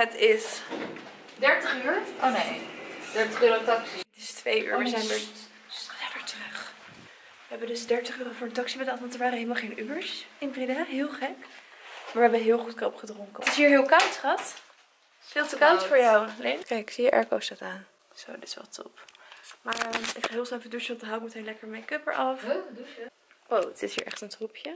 S5: Het is 30 uur.
S8: Oh nee. 30 euro taxi.
S5: Het is 2 uur. We zijn weer, we zijn weer terug. We hebben dus 30 euro voor een taxi betaald, want er waren helemaal geen Ubers in Breda. Heel gek. Maar we hebben heel goedkoop gedronken. Het is hier heel koud, schat. Veel te koud voor jou, Leen. Kijk, zie je, airco staat aan. Zo, dit is wel top. Maar eh, ik ga heel snel even douchen, want dan hou ik meteen lekker make-up eraf.
S8: douchen.
S5: Oh, het is hier echt een troepje.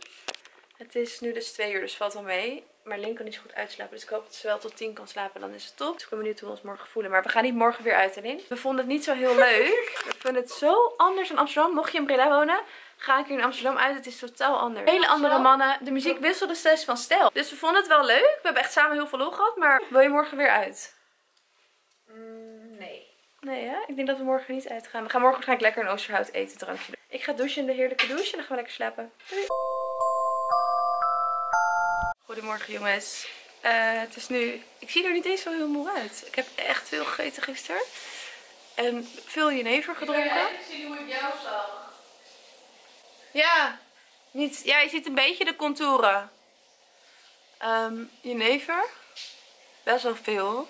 S2: Het is nu dus twee uur, dus valt wel mee. Maar Link kan niet zo goed uitslapen, dus ik hoop dat ze wel tot tien kan slapen. Dan is het top. Dus ik ben benieuwd hoe we ons morgen voelen. Maar we gaan niet morgen weer uit, Link? We vonden het niet zo heel leuk. We vinden het zo anders dan Amsterdam. Mocht je in Breda wonen, ga ik hier in Amsterdam uit. Het is totaal anders. Hele andere mannen. De muziek wisselde steeds van stijl. Dus we vonden het wel leuk. We hebben echt samen heel veel lol gehad. Maar wil je morgen weer uit?
S5: nee.
S2: Nee, hè? Ik denk dat we morgen niet uitgaan. We gaan morgen waarschijnlijk lekker een Oosterhout eten, drankje. doen. Ik ga douchen in de heerlijke douche en dan gaan we lekker slapen. Doei! Goedemorgen jongens. Eh, het is nu... Ik zie er niet eens zo heel moe uit. Ik heb echt veel gegeten gisteren. En veel jenever gedronken.
S3: Ik zie hoe ik jou zag.
S2: Ja, niet, ja, je ziet een beetje de contouren. Ehm jenever. Best wel veel.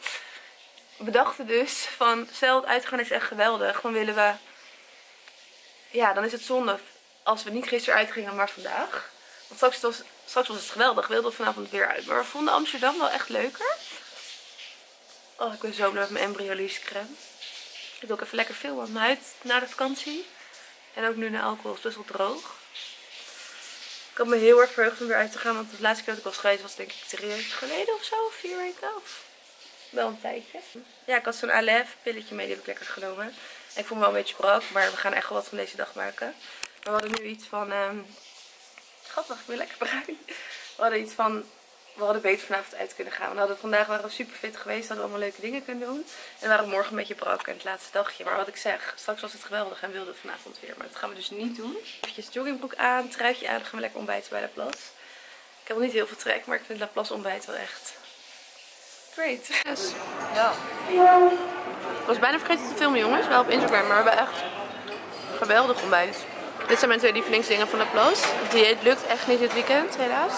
S2: We dachten dus van, stel het uitgaan is echt geweldig. Dan willen we, ja, dan is het zonde als we niet gisteren uitgingen, maar vandaag. Want straks was, was het geweldig. We wilden vanavond weer uit. Maar we vonden Amsterdam wel echt leuker. Oh, ik ben zo blij met mijn embryolyse crème. Ik doe ook even lekker veel aan mijn huid na de vakantie. En ook nu na alcohol is best wel droog. Ik had me heel erg verheugd om weer uit te gaan. Want de laatste keer dat ik was geweest was denk ik drie weken geleden of zo. Vier weken of wel een tijdje. Ja, ik had zo'n Alef pilletje mee. Die heb ik lekker genomen. En ik voel me wel een beetje brak. Maar we gaan echt wel wat van deze dag maken. We hadden nu iets van... ehm Grappig, ik ben lekker bruin. We hadden iets van... We hadden beter vanavond uit kunnen gaan. We hadden vandaag waren we super fit geweest. Hadden we allemaal leuke dingen kunnen doen. En we waren morgen een beetje brak en het laatste dagje. Maar wat ik zeg, straks was het geweldig en wilde vanavond weer. Maar dat gaan we dus niet doen. Even joggingbroek aan, truitje aan. Dan gaan we lekker ontbijten bij de plas. Ik heb nog niet heel veel trek, maar ik vind de plas ontbijt wel echt great. Dus, ja. Ik was bijna vergeten te filmen jongens, wel op Instagram. Maar we hebben echt geweldig ontbijt. Dit zijn mijn twee lievelingsdingen van de plas. Het dieet lukt echt niet dit weekend, helaas.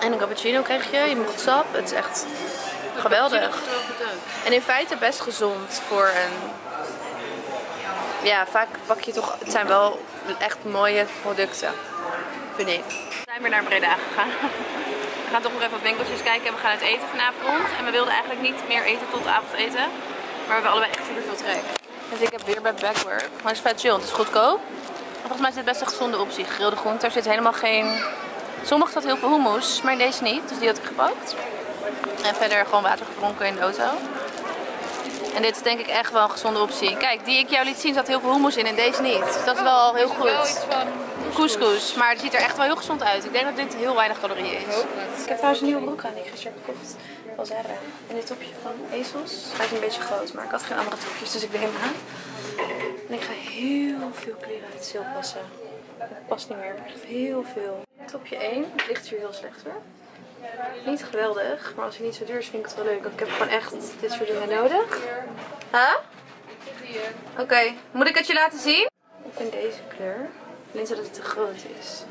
S2: En een cappuccino krijg je, je moet sap. Het is echt geweldig. En in feite best gezond voor een... Ja, vaak pak je toch... Het zijn wel echt mooie producten, vind ik. We zijn weer naar Breda gegaan. We gaan toch nog even wat winkeltjes kijken en we gaan uit eten vanavond. En we wilden eigenlijk niet meer eten tot avondeten. Maar we hebben allebei echt super veel trek. Dus ik heb weer bij Backwork. Maar het is vet chill, het is goedkoop. En volgens mij is dit best een gezonde optie. Gegrilde groenten, er zit helemaal geen... Sommige had heel veel hummus, maar in deze niet. Dus die had ik gepakt. En verder gewoon water gedronken in de auto. En dit is denk ik echt wel een gezonde optie. Kijk, die ik jou liet zien zat heel veel hummus in en deze niet. Dus dat is wel heel goed.
S3: Wel iets van...
S2: Couscous, maar het ziet er echt wel heel gezond uit. Ik denk dat dit heel weinig calorieën is. Ik heb trouwens een nieuwe broek aan die ik gisteren gekocht. Van Zara. En dit topje van Ezels. Hij is een beetje groot, maar ik had geen andere topjes, dus ik deed hem aan. En ik ga heel veel kleren uit zil passen. Het past niet meer, echt heel veel. Topje 1, het ligt hier heel slecht hoor. Niet geweldig, maar als hij niet zo duur is vind ik het wel leuk. Want ik heb gewoon echt dit soort dingen nodig. Huh? Oké, moet ik het je laten zien? Ik vind deze kleur. Alleen dat het te groot is.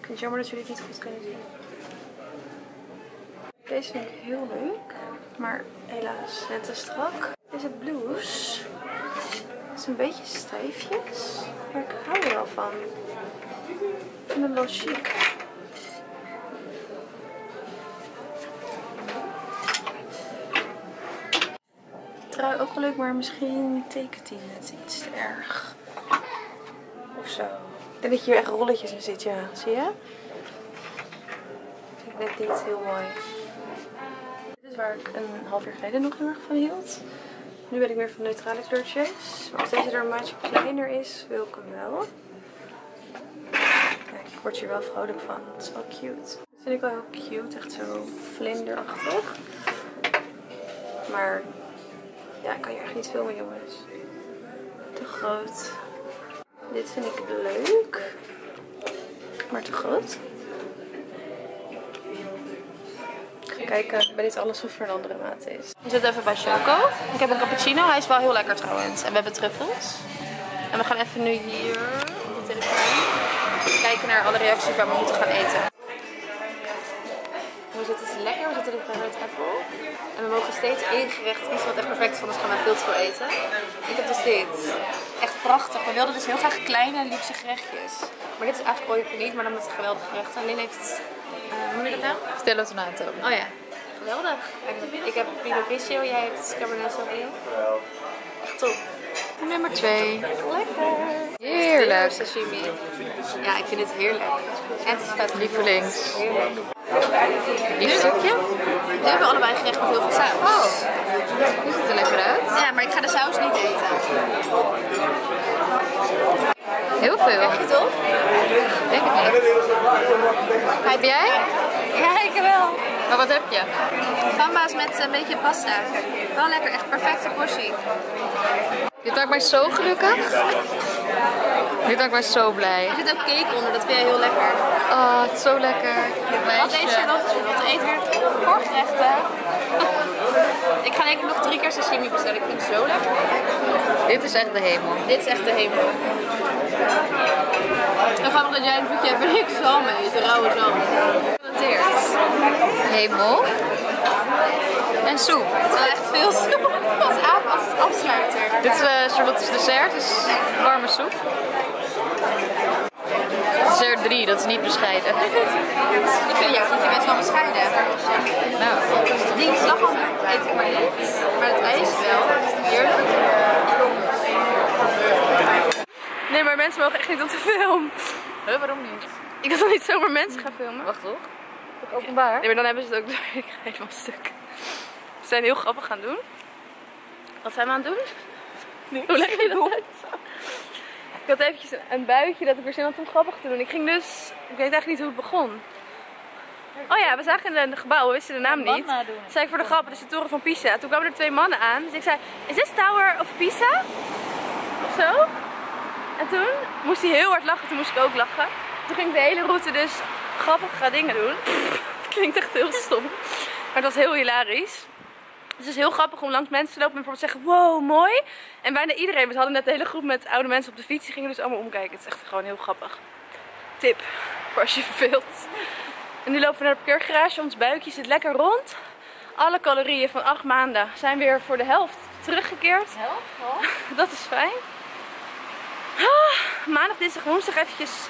S2: Ik vind het jammer dat jullie het niet goed kunnen zien. Deze vind ik heel leuk. Maar helaas net te strak. Deze blouse. Is een beetje stijfjes. Maar ik hou er wel van. Ik vind het wel chic. Trui ook wel leuk, maar misschien tekent hij net iets te erg. Of zo. Ik denk dat hier echt rolletjes in zit, ja. Zie je? Vind ik net niet heel mooi. Waar ik een half jaar geleden nog heel erg van hield. Nu ben ik meer van neutrale kleurtjes. Maar als deze er een maatje kleiner is, wil ik hem wel. Kijk, ik word hier wel vrolijk van. Het is wel cute. Vind ik wel heel cute. Echt zo vlinderachtig. Maar ja, ik kan hier echt niet filmen, jongens. Te groot. Dit vind ik leuk. Maar te groot. Kijken bij dit alles of er een andere maat is. We zitten even bij Choco. Ik heb een cappuccino. Hij is wel heel lekker trouwens. En we hebben truffels. En we gaan even nu hier op de telefoon kijken naar alle reacties waar we moeten gaan eten. We zitten is lekker. We zitten bij Red Apple. En we mogen steeds één gerecht kiezen wat echt perfect is, anders gaan we veel te veel eten. Ik heb dus dit. Echt prachtig. We wilden dus heel graag kleine, luxe gerechtjes. Maar dit is eigenlijk ooit niet, maar dan met geweldige gerechten. Lin heeft, eh, hoe noem je dat nou?
S5: Stella Tonato.
S2: Oh ja. Geweldig. Ik heb Pinot Grigio, jij hebt Cabernet Sauvignon. Echt top.
S8: Nummer 2. Heerlijk. Sashimi. Ja, ik vind het heerlijk. En het is vet. Lievelings. Biefstukje? Nu hebben we allebei gerecht met heel veel saus. Oh, die ziet er lekker uit. Ja, maar ik ga de saus niet eten. Heel veel. Krijg je het op? Denk het niet. Heb jij? Ja, ik wel. Maar wat heb je? Gamba's met een beetje pasta. Wel lekker, echt perfecte portie. Dit maakt mij zo gelukkig. Dit maakt mij zo blij. Er zit ook cake onder, dat vind jij heel lekker. Oh, het is zo lekker. Wat eet je? Wat, wat eet weer? Voorgerechten. Ik ga denk ik nog drie keer sashimi bestellen. Ik vind het zo lekker. Dit is echt de hemel. Dit is echt de hemel. Dan gaan we dat jij een voetje hebt en ik zalm eet, rauwe zalm. Genoteerd. Hemel. En soep. Het is wel echt veel soep. Als, af, als afsluiter. Dit is uh, Charlotte's dessert, dus warme soep. Dessert 3, dat is niet bescheiden. Ik vind jouw voetje best wel bescheiden. Nou, die slagroom eet ik maar niet. Maar het ijs wel. Heerlijk.
S2: Nee, maar mensen mogen echt niet op de film.
S8: Huh, waarom niet?
S2: Ik toch niet zomaar mensen gaan filmen?
S8: Wacht toch? Openbaar?
S2: Nee, maar dan hebben ze het ook door. Ik ga helemaal stuk. We zijn heel grappig gaan doen. Wat zijn we aan het doen? Hoe leg je dat uit? Ik had eventjes een buitje dat ik weer zin had om grappig te doen. Ik ging dus... Ik weet eigenlijk niet hoe het begon. Oh ja, we zagen in een gebouw, we wisten de naam niet. Zei ik voor de grap, het is de toren van Pisa. Toen kwamen er twee mannen aan. Dus ik zei, is dit Tower of Pisa? Of zo? En toen moest hij heel hard lachen, toen moest ik ook lachen. Toen ging ik de hele route dus grappige dingen doen. Klinkt echt heel stom. Maar het was heel hilarisch. Het is heel grappig om langs mensen te lopen en bijvoorbeeld zeggen, wow, mooi. En bijna iedereen, we hadden net de hele groep met oude mensen op de fiets, die gingen dus allemaal omkijken. Het is echt gewoon heel grappig. Tip, voor als je verveelt. En nu lopen we naar de parkeergarage, ons buikje zit lekker rond. Alle calorieën van acht maanden zijn weer voor de helft teruggekeerd.
S8: Helft?
S2: Dat is fijn. Ah, maandag, dinsdag, woensdag eventjes.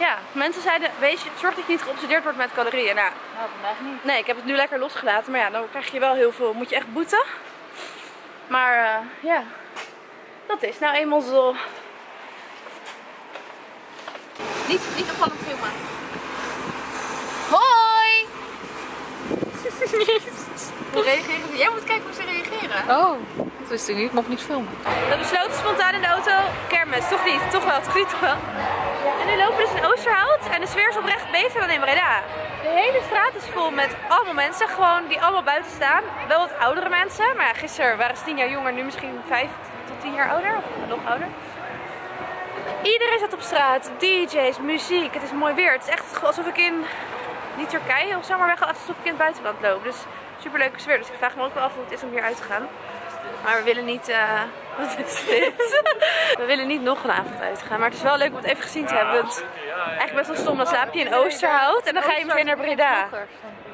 S2: Ja, mensen zeiden, wees, zorg dat je niet geobsedeerd wordt met calorieën. Nou,
S8: Nou, vandaag niet.
S2: nee, ik heb het nu lekker losgelaten. Maar ja, dan krijg je wel heel veel. Moet je echt boeten. Maar eh, ja, dat is nou eenmaal zo.
S8: Niet, niet opvallend filmen. Hoi! Hoe reageren ze? Jij moet kijken hoe ze reageren. Oh, dat wist ik niet. Ik mocht niet filmen.
S2: We besloten spontaan in de auto, kermis, toch niet? Toch wel, toch niet, toch wel? En nu lopen we dus in Oosterhout en de sfeer is oprecht beter dan in Breda. De hele straat is vol met allemaal mensen, gewoon die allemaal buiten staan. Wel wat oudere mensen, maar gisteren waren ze 10 jaar jonger, nu misschien 5 tot 10 jaar ouder, of nog ouder. Iedereen zat op straat, DJ's, muziek, het is mooi weer. Het is echt alsof ik in, niet Turkije of zo, maar wel alsof ik in het buitenland loop. Dus super leuke sfeer, dus ik vraag me ook wel af hoe het is om hier uit te gaan. Maar we willen niet. eh, wat is dit? we willen niet nog een avond uitgaan. Maar het is wel leuk om het even gezien te hebben. Want eigenlijk best wel stom. Dan slaap je in Oosterhout en dan ga je meteen naar Breda.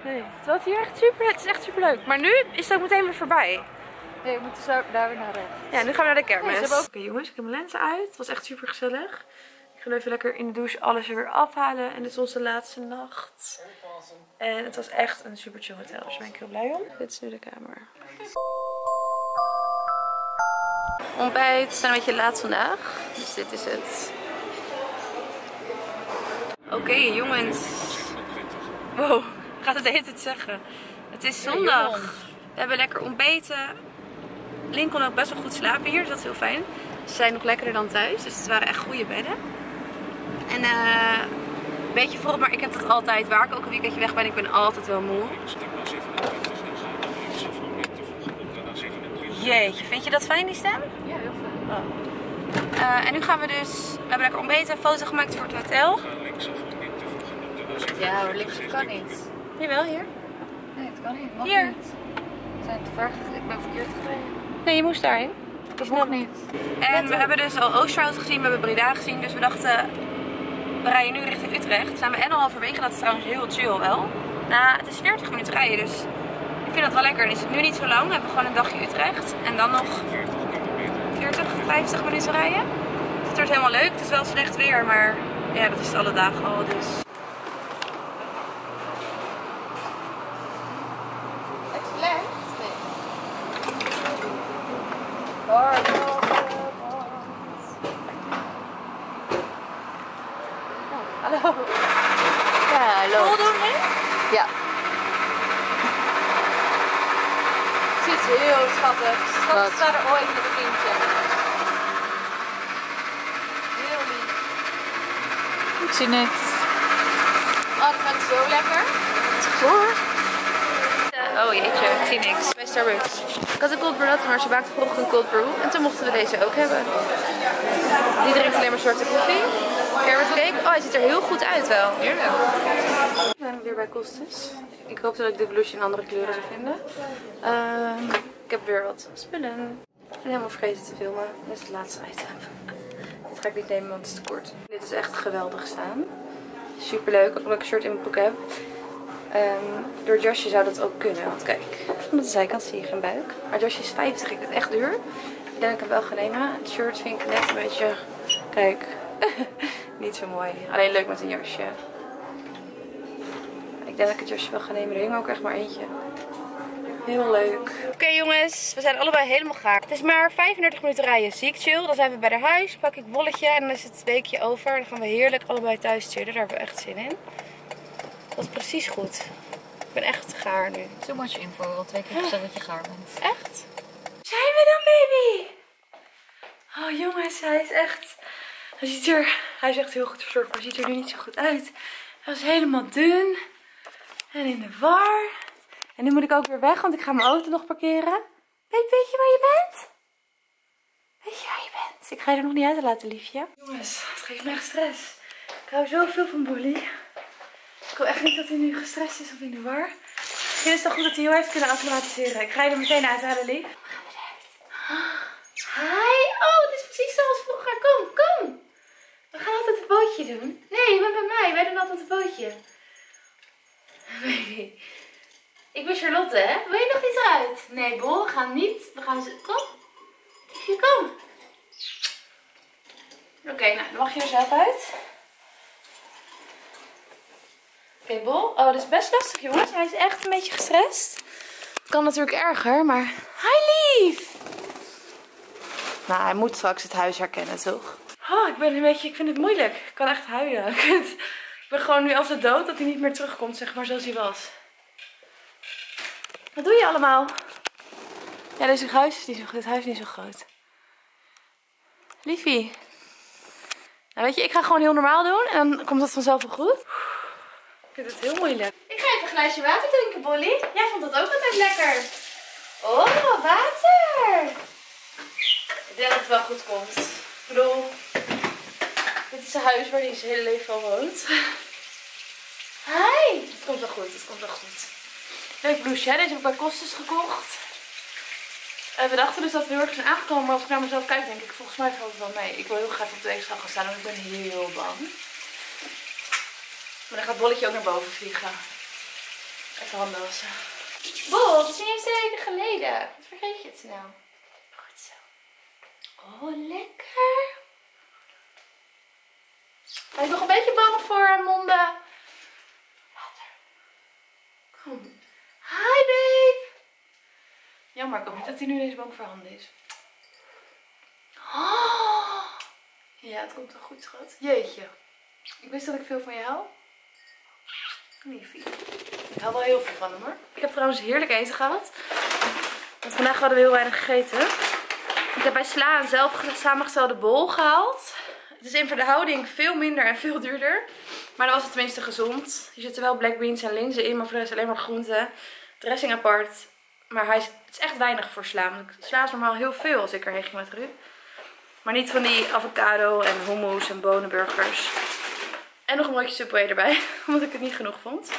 S2: Nee. Het hier echt super. Het is echt super leuk. Maar nu is het ook meteen weer voorbij.
S8: Nee, we moeten zo daar weer naar rechts.
S2: Ja, nu gaan we naar de kermis. Oké jongens, ik heb mijn lenzen uit. Het was echt super gezellig. Ik ga nu even lekker in de douche alles er weer afhalen. En dit is onze laatste nacht. En het was echt een super chill hotel. Dus daar ben ik heel blij om. Dit is nu de kamer. Ontbijt. We zijn een beetje laat vandaag. Dus dit is het. Oké jongens. Wow, ik ga het hele tijd zeggen. Het is zondag. We hebben lekker ontbeten. Link kon ook best wel goed slapen hier, dus dat is heel fijn. Ze zijn nog lekkerder dan thuis, dus het waren echt goede bedden. En eh een beetje vroeg, maar ik heb dat altijd. Waar ik ook een weekendje weg ben, ik ben altijd wel moe. Jeetje, vind je dat fijn die stem?
S8: Ja, heel veel.
S2: Eh, en nu gaan we dus, we hebben lekker ontbeten, een foto gemaakt voor het hotel.
S8: Ja, links kan niet.
S2: Jawel, hier.
S8: Nee, het kan niet. Mag
S2: Hier.
S8: niet. We zijn te ver. Ik ben verkeerd gereden.
S2: Nee, je moest daarheen.
S8: Dat mag niet.
S2: En we hebben dus al Oosterhout gezien, we hebben Breda gezien, dus we dachten, we rijden nu richting Utrecht. Zijn we en al halverwege, dat is trouwens heel chill wel. Nou, het is 40 minuten rijden, dus vind dat wel lekker. Dan is het nu niet zo lang, we hebben gewoon een dagje Utrecht. En dan nog 40, 50 minuten rijden. Het wordt helemaal leuk, het is wel slecht weer, maar ja, dat is alle dagen al, dus...
S8: Excellent. Nee. Hard. Hallo. Ja, hallo.
S2: Voldoen nu?
S8: Ja.
S2: Ze is heel schattig. Schat
S8: Wat?
S2: staat er ooit met een kindje. Heel lief.
S8: Ik zie niks.
S2: Oh, dat gaat zo lekker.
S8: Hoor.
S2: Oh jeetje, ik zie niks. Bij Starbucks. Ik had een cold brew latte, maar ze maakte vroeger een cold brew. En toen mochten we deze ook hebben. Die drinkt alleen maar zwarte koffie. Carrot cake. Oh, hij ziet er heel goed uit wel. Heerlijk. We zijn weer bij Kostes. Ik dit blouseje in andere kleuren zou vinden. Ehm, ik heb weer wat spullen. Ik ben helemaal vergeten te filmen. Dit is het laatste item. Dit ga ik niet nemen, want het is te kort. Dit is echt geweldig staan. Super leuk, ook omdat ik een shirt in mijn broek heb. Ehm, door het jasje zou dat ook kunnen. Want kijk, van de zijkant zie je geen buik. Maar het jasje is 50, ik vind het echt duur. Ik denk dat ik hem wel ga nemen. Het shirt vind ik net een beetje, kijk, niet zo mooi. Alleen leuk met een jasje. Ik denk dat ik het jasje wel ga nemen. Er hing ook echt maar eentje. Heel leuk. Oké jongens, we zijn allebei helemaal gaar. Het is maar 35 minuten rijden. Ziek chill. Dan zijn we bij de huis. Pak ik bolletje en dan is het weekje over. Dan gaan we heerlijk allebei thuis chillen. Daar hebben we echt zin in. Dat is precies goed. Ik ben echt gaar nu.
S8: Too much info. Al twee keer gezegd dat je gaar bent.
S2: Echt? Zijn we dan, baby? Oh jongens, hij is echt... Hij ziet er... Hij is echt heel goed verzorgd, maar hij ziet er nu niet zo goed uit. Hij was helemaal dun. En in de war. En nu moet ik ook weer weg, want ik ga mijn auto nog parkeren. Weet, weet je waar je bent? Weet je waar je bent? Ik ga je er nog niet uit laten, liefje. Jongens, het geeft me echt stress. Ik hou zoveel van Bolly. Ik wil echt niet dat hij nu gestrest is of in de war. Misschien is het toch goed dat hij heel heeft kunnen acclimatiseren. Ik ga je er meteen uithalen, lief. Hi. Oh, het is precies zoals vroeger. Kom, kom. We gaan altijd een bootje doen. Nee, je bent bij mij. Wij doen altijd een bootje. Baby. Ik ben Charlotte, hè? Wil je nog niet eruit? Nee, Bol, we gaan niet. We gaan... Kom. Liefje, kom. Oké, nou, dan mag je er zelf uit. Oké, Bol. Oh, dit is best lastig, jongens. Hij is echt een beetje gestrest. Kan natuurlijk erger, maar... Hi, lief! Nou, hij moet straks het huis herkennen, toch? Oh, ik ben een beetje... Ik vind het moeilijk. Ik kan echt huilen. Ik, ben gewoon nu als de dood dat hij niet meer terugkomt, zeg maar, zoals hij was. Wat doe je allemaal? Ja, deze huis is niet zo, dit huis is niet zo groot. Liefie. Nou, weet je, ik ga gewoon heel normaal doen en dan komt dat vanzelf wel goed. Ik vind het heel moeilijk. Ik ga even een glaasje water drinken, Bolly. Jij vond dat ook altijd lekker. Oh, water. Ik denk dat het wel goed komt. Ik bedoel, dit is een huis waar hij zijn hele leven al woont. Hi. Het komt wel goed, het komt wel goed. Leuk blouseje, hè? Deze heb ik bij Kostes gekocht. Eh, we dachten dus dat we heel erg zijn aangekomen, maar als ik naar mezelf kijk, denk ik, volgens mij valt het wel mee. Ik wil heel graag op de weegschaal gaan staan, want ik ben heel bang. Maar dan gaat Bolletje ook naar boven vliegen. Even handen wassen. Bol, het is niet eens twee weken geleden. Wat vergeet je het snel? Goed zo. Oh, lekker. Ben je nog een beetje bang voor monden? Water. Kom. Hi, babe. Jammer, ik hoop niet dat hij nu deze bang voor handen is. Oh. Ja, het komt wel goed, schat. Jeetje. Ik wist dat ik veel van je hou. Liefie. Ik hou wel heel veel van hem hoor. Ik heb trouwens heerlijk eten gehad. Want vandaag hadden we heel weinig gegeten. Ik heb bij Sla een zelf samengestelde bol gehaald. Het is in verhouding veel minder en veel duurder. Maar dan was het tenminste gezond. Hier zitten wel black beans en linzen in, maar voor de rest alleen maar groenten. Dressing apart. Maar hij is, het is echt weinig voor sla. Ik sla is normaal heel veel als ik erheen ging met Ruud. Maar niet van die avocado en hummus en bonenburgers. En nog een broodje subway erbij, omdat ik het niet genoeg vond.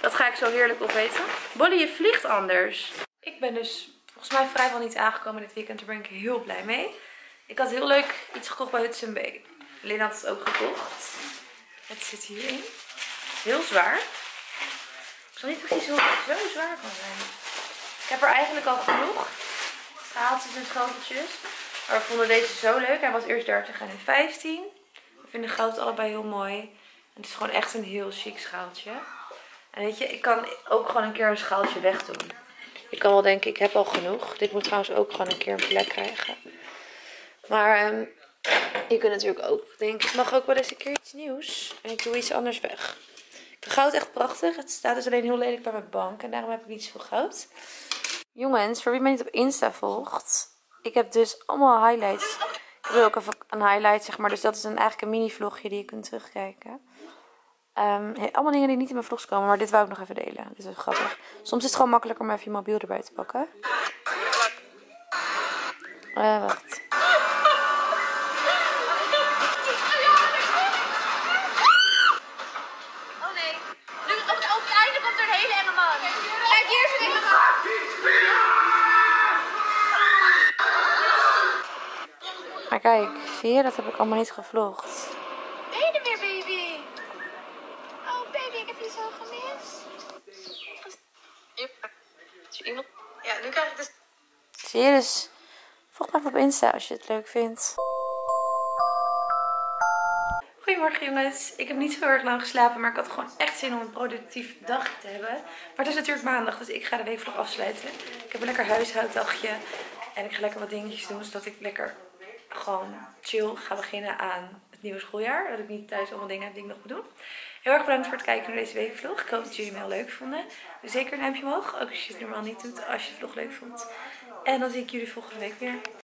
S2: Dat ga ik zo heerlijk opeten. Bolly, je vliegt anders. Ik ben dus volgens mij vrijwel niet aangekomen dit weekend. Daar ben ik heel blij mee. Ik had heel leuk iets gekocht bij Hudson Bay. Lynn had het ook gekocht. Het zit hierin. Heel zwaar. Ik zal niet precies hoe het zo zwaar kan zijn. Ik heb er eigenlijk al genoeg. Schaaltjes en schoteltjes. Maar we vonden deze zo leuk. Hij was eerst 30 en nu 15. We vinden goud allebei heel mooi. En het is gewoon echt een heel chic schaaltje. En weet je, ik kan ook gewoon een keer een schaaltje wegdoen. Ik kan wel denken, ik heb al genoeg. Dit moet trouwens ook gewoon een keer een plek krijgen. Maar ehm, Je kunt natuurlijk ook denken, ik mag ook wel eens een keer iets nieuws. En ik doe iets anders weg. Ik vind goud echt prachtig. Het staat dus alleen heel lelijk bij mijn bank. En daarom heb ik niet zoveel goud. Jongens, voor wie mij niet op Insta volgt. Ik heb dus allemaal highlights. Ik wil ook even een highlight, zeg maar. Dus dat is een, eigenlijk een mini vlogje die je kunt terugkijken. Ehm, allemaal dingen die niet in mijn vlogs komen. Maar dit wou ik nog even delen. Dit is grappig. Soms is het gewoon makkelijker om even je mobiel erbij te pakken. Eh, wacht. Maar kijk, zie je? Dat heb ik allemaal niet gevlogd.
S5: Ben je er weer, baby? Oh, baby, ik heb je zo gemist. Ja, nu krijg ik dus...
S2: Zie je dus? Volg me even op Insta als je het leuk vindt. Goedemorgen jongens. Ik heb niet zo heel erg lang geslapen, maar ik had gewoon echt zin om een productief dagje te hebben. Maar het is natuurlijk maandag, dus ik ga de weekvlog afsluiten. Ik heb een lekker huishouddagje en ik ga lekker wat dingetjes doen, zodat ik lekker gewoon chill ga beginnen aan het nieuwe schooljaar. Dat ik niet thuis allemaal dingen heb die ik nog moet doen. Heel erg bedankt voor het kijken naar deze weekvlog. Ik hoop dat jullie hem heel leuk vonden. Zeker een duimpje omhoog, ook als je het normaal niet doet, als je de vlog leuk vond. En dan zie ik jullie volgende week weer.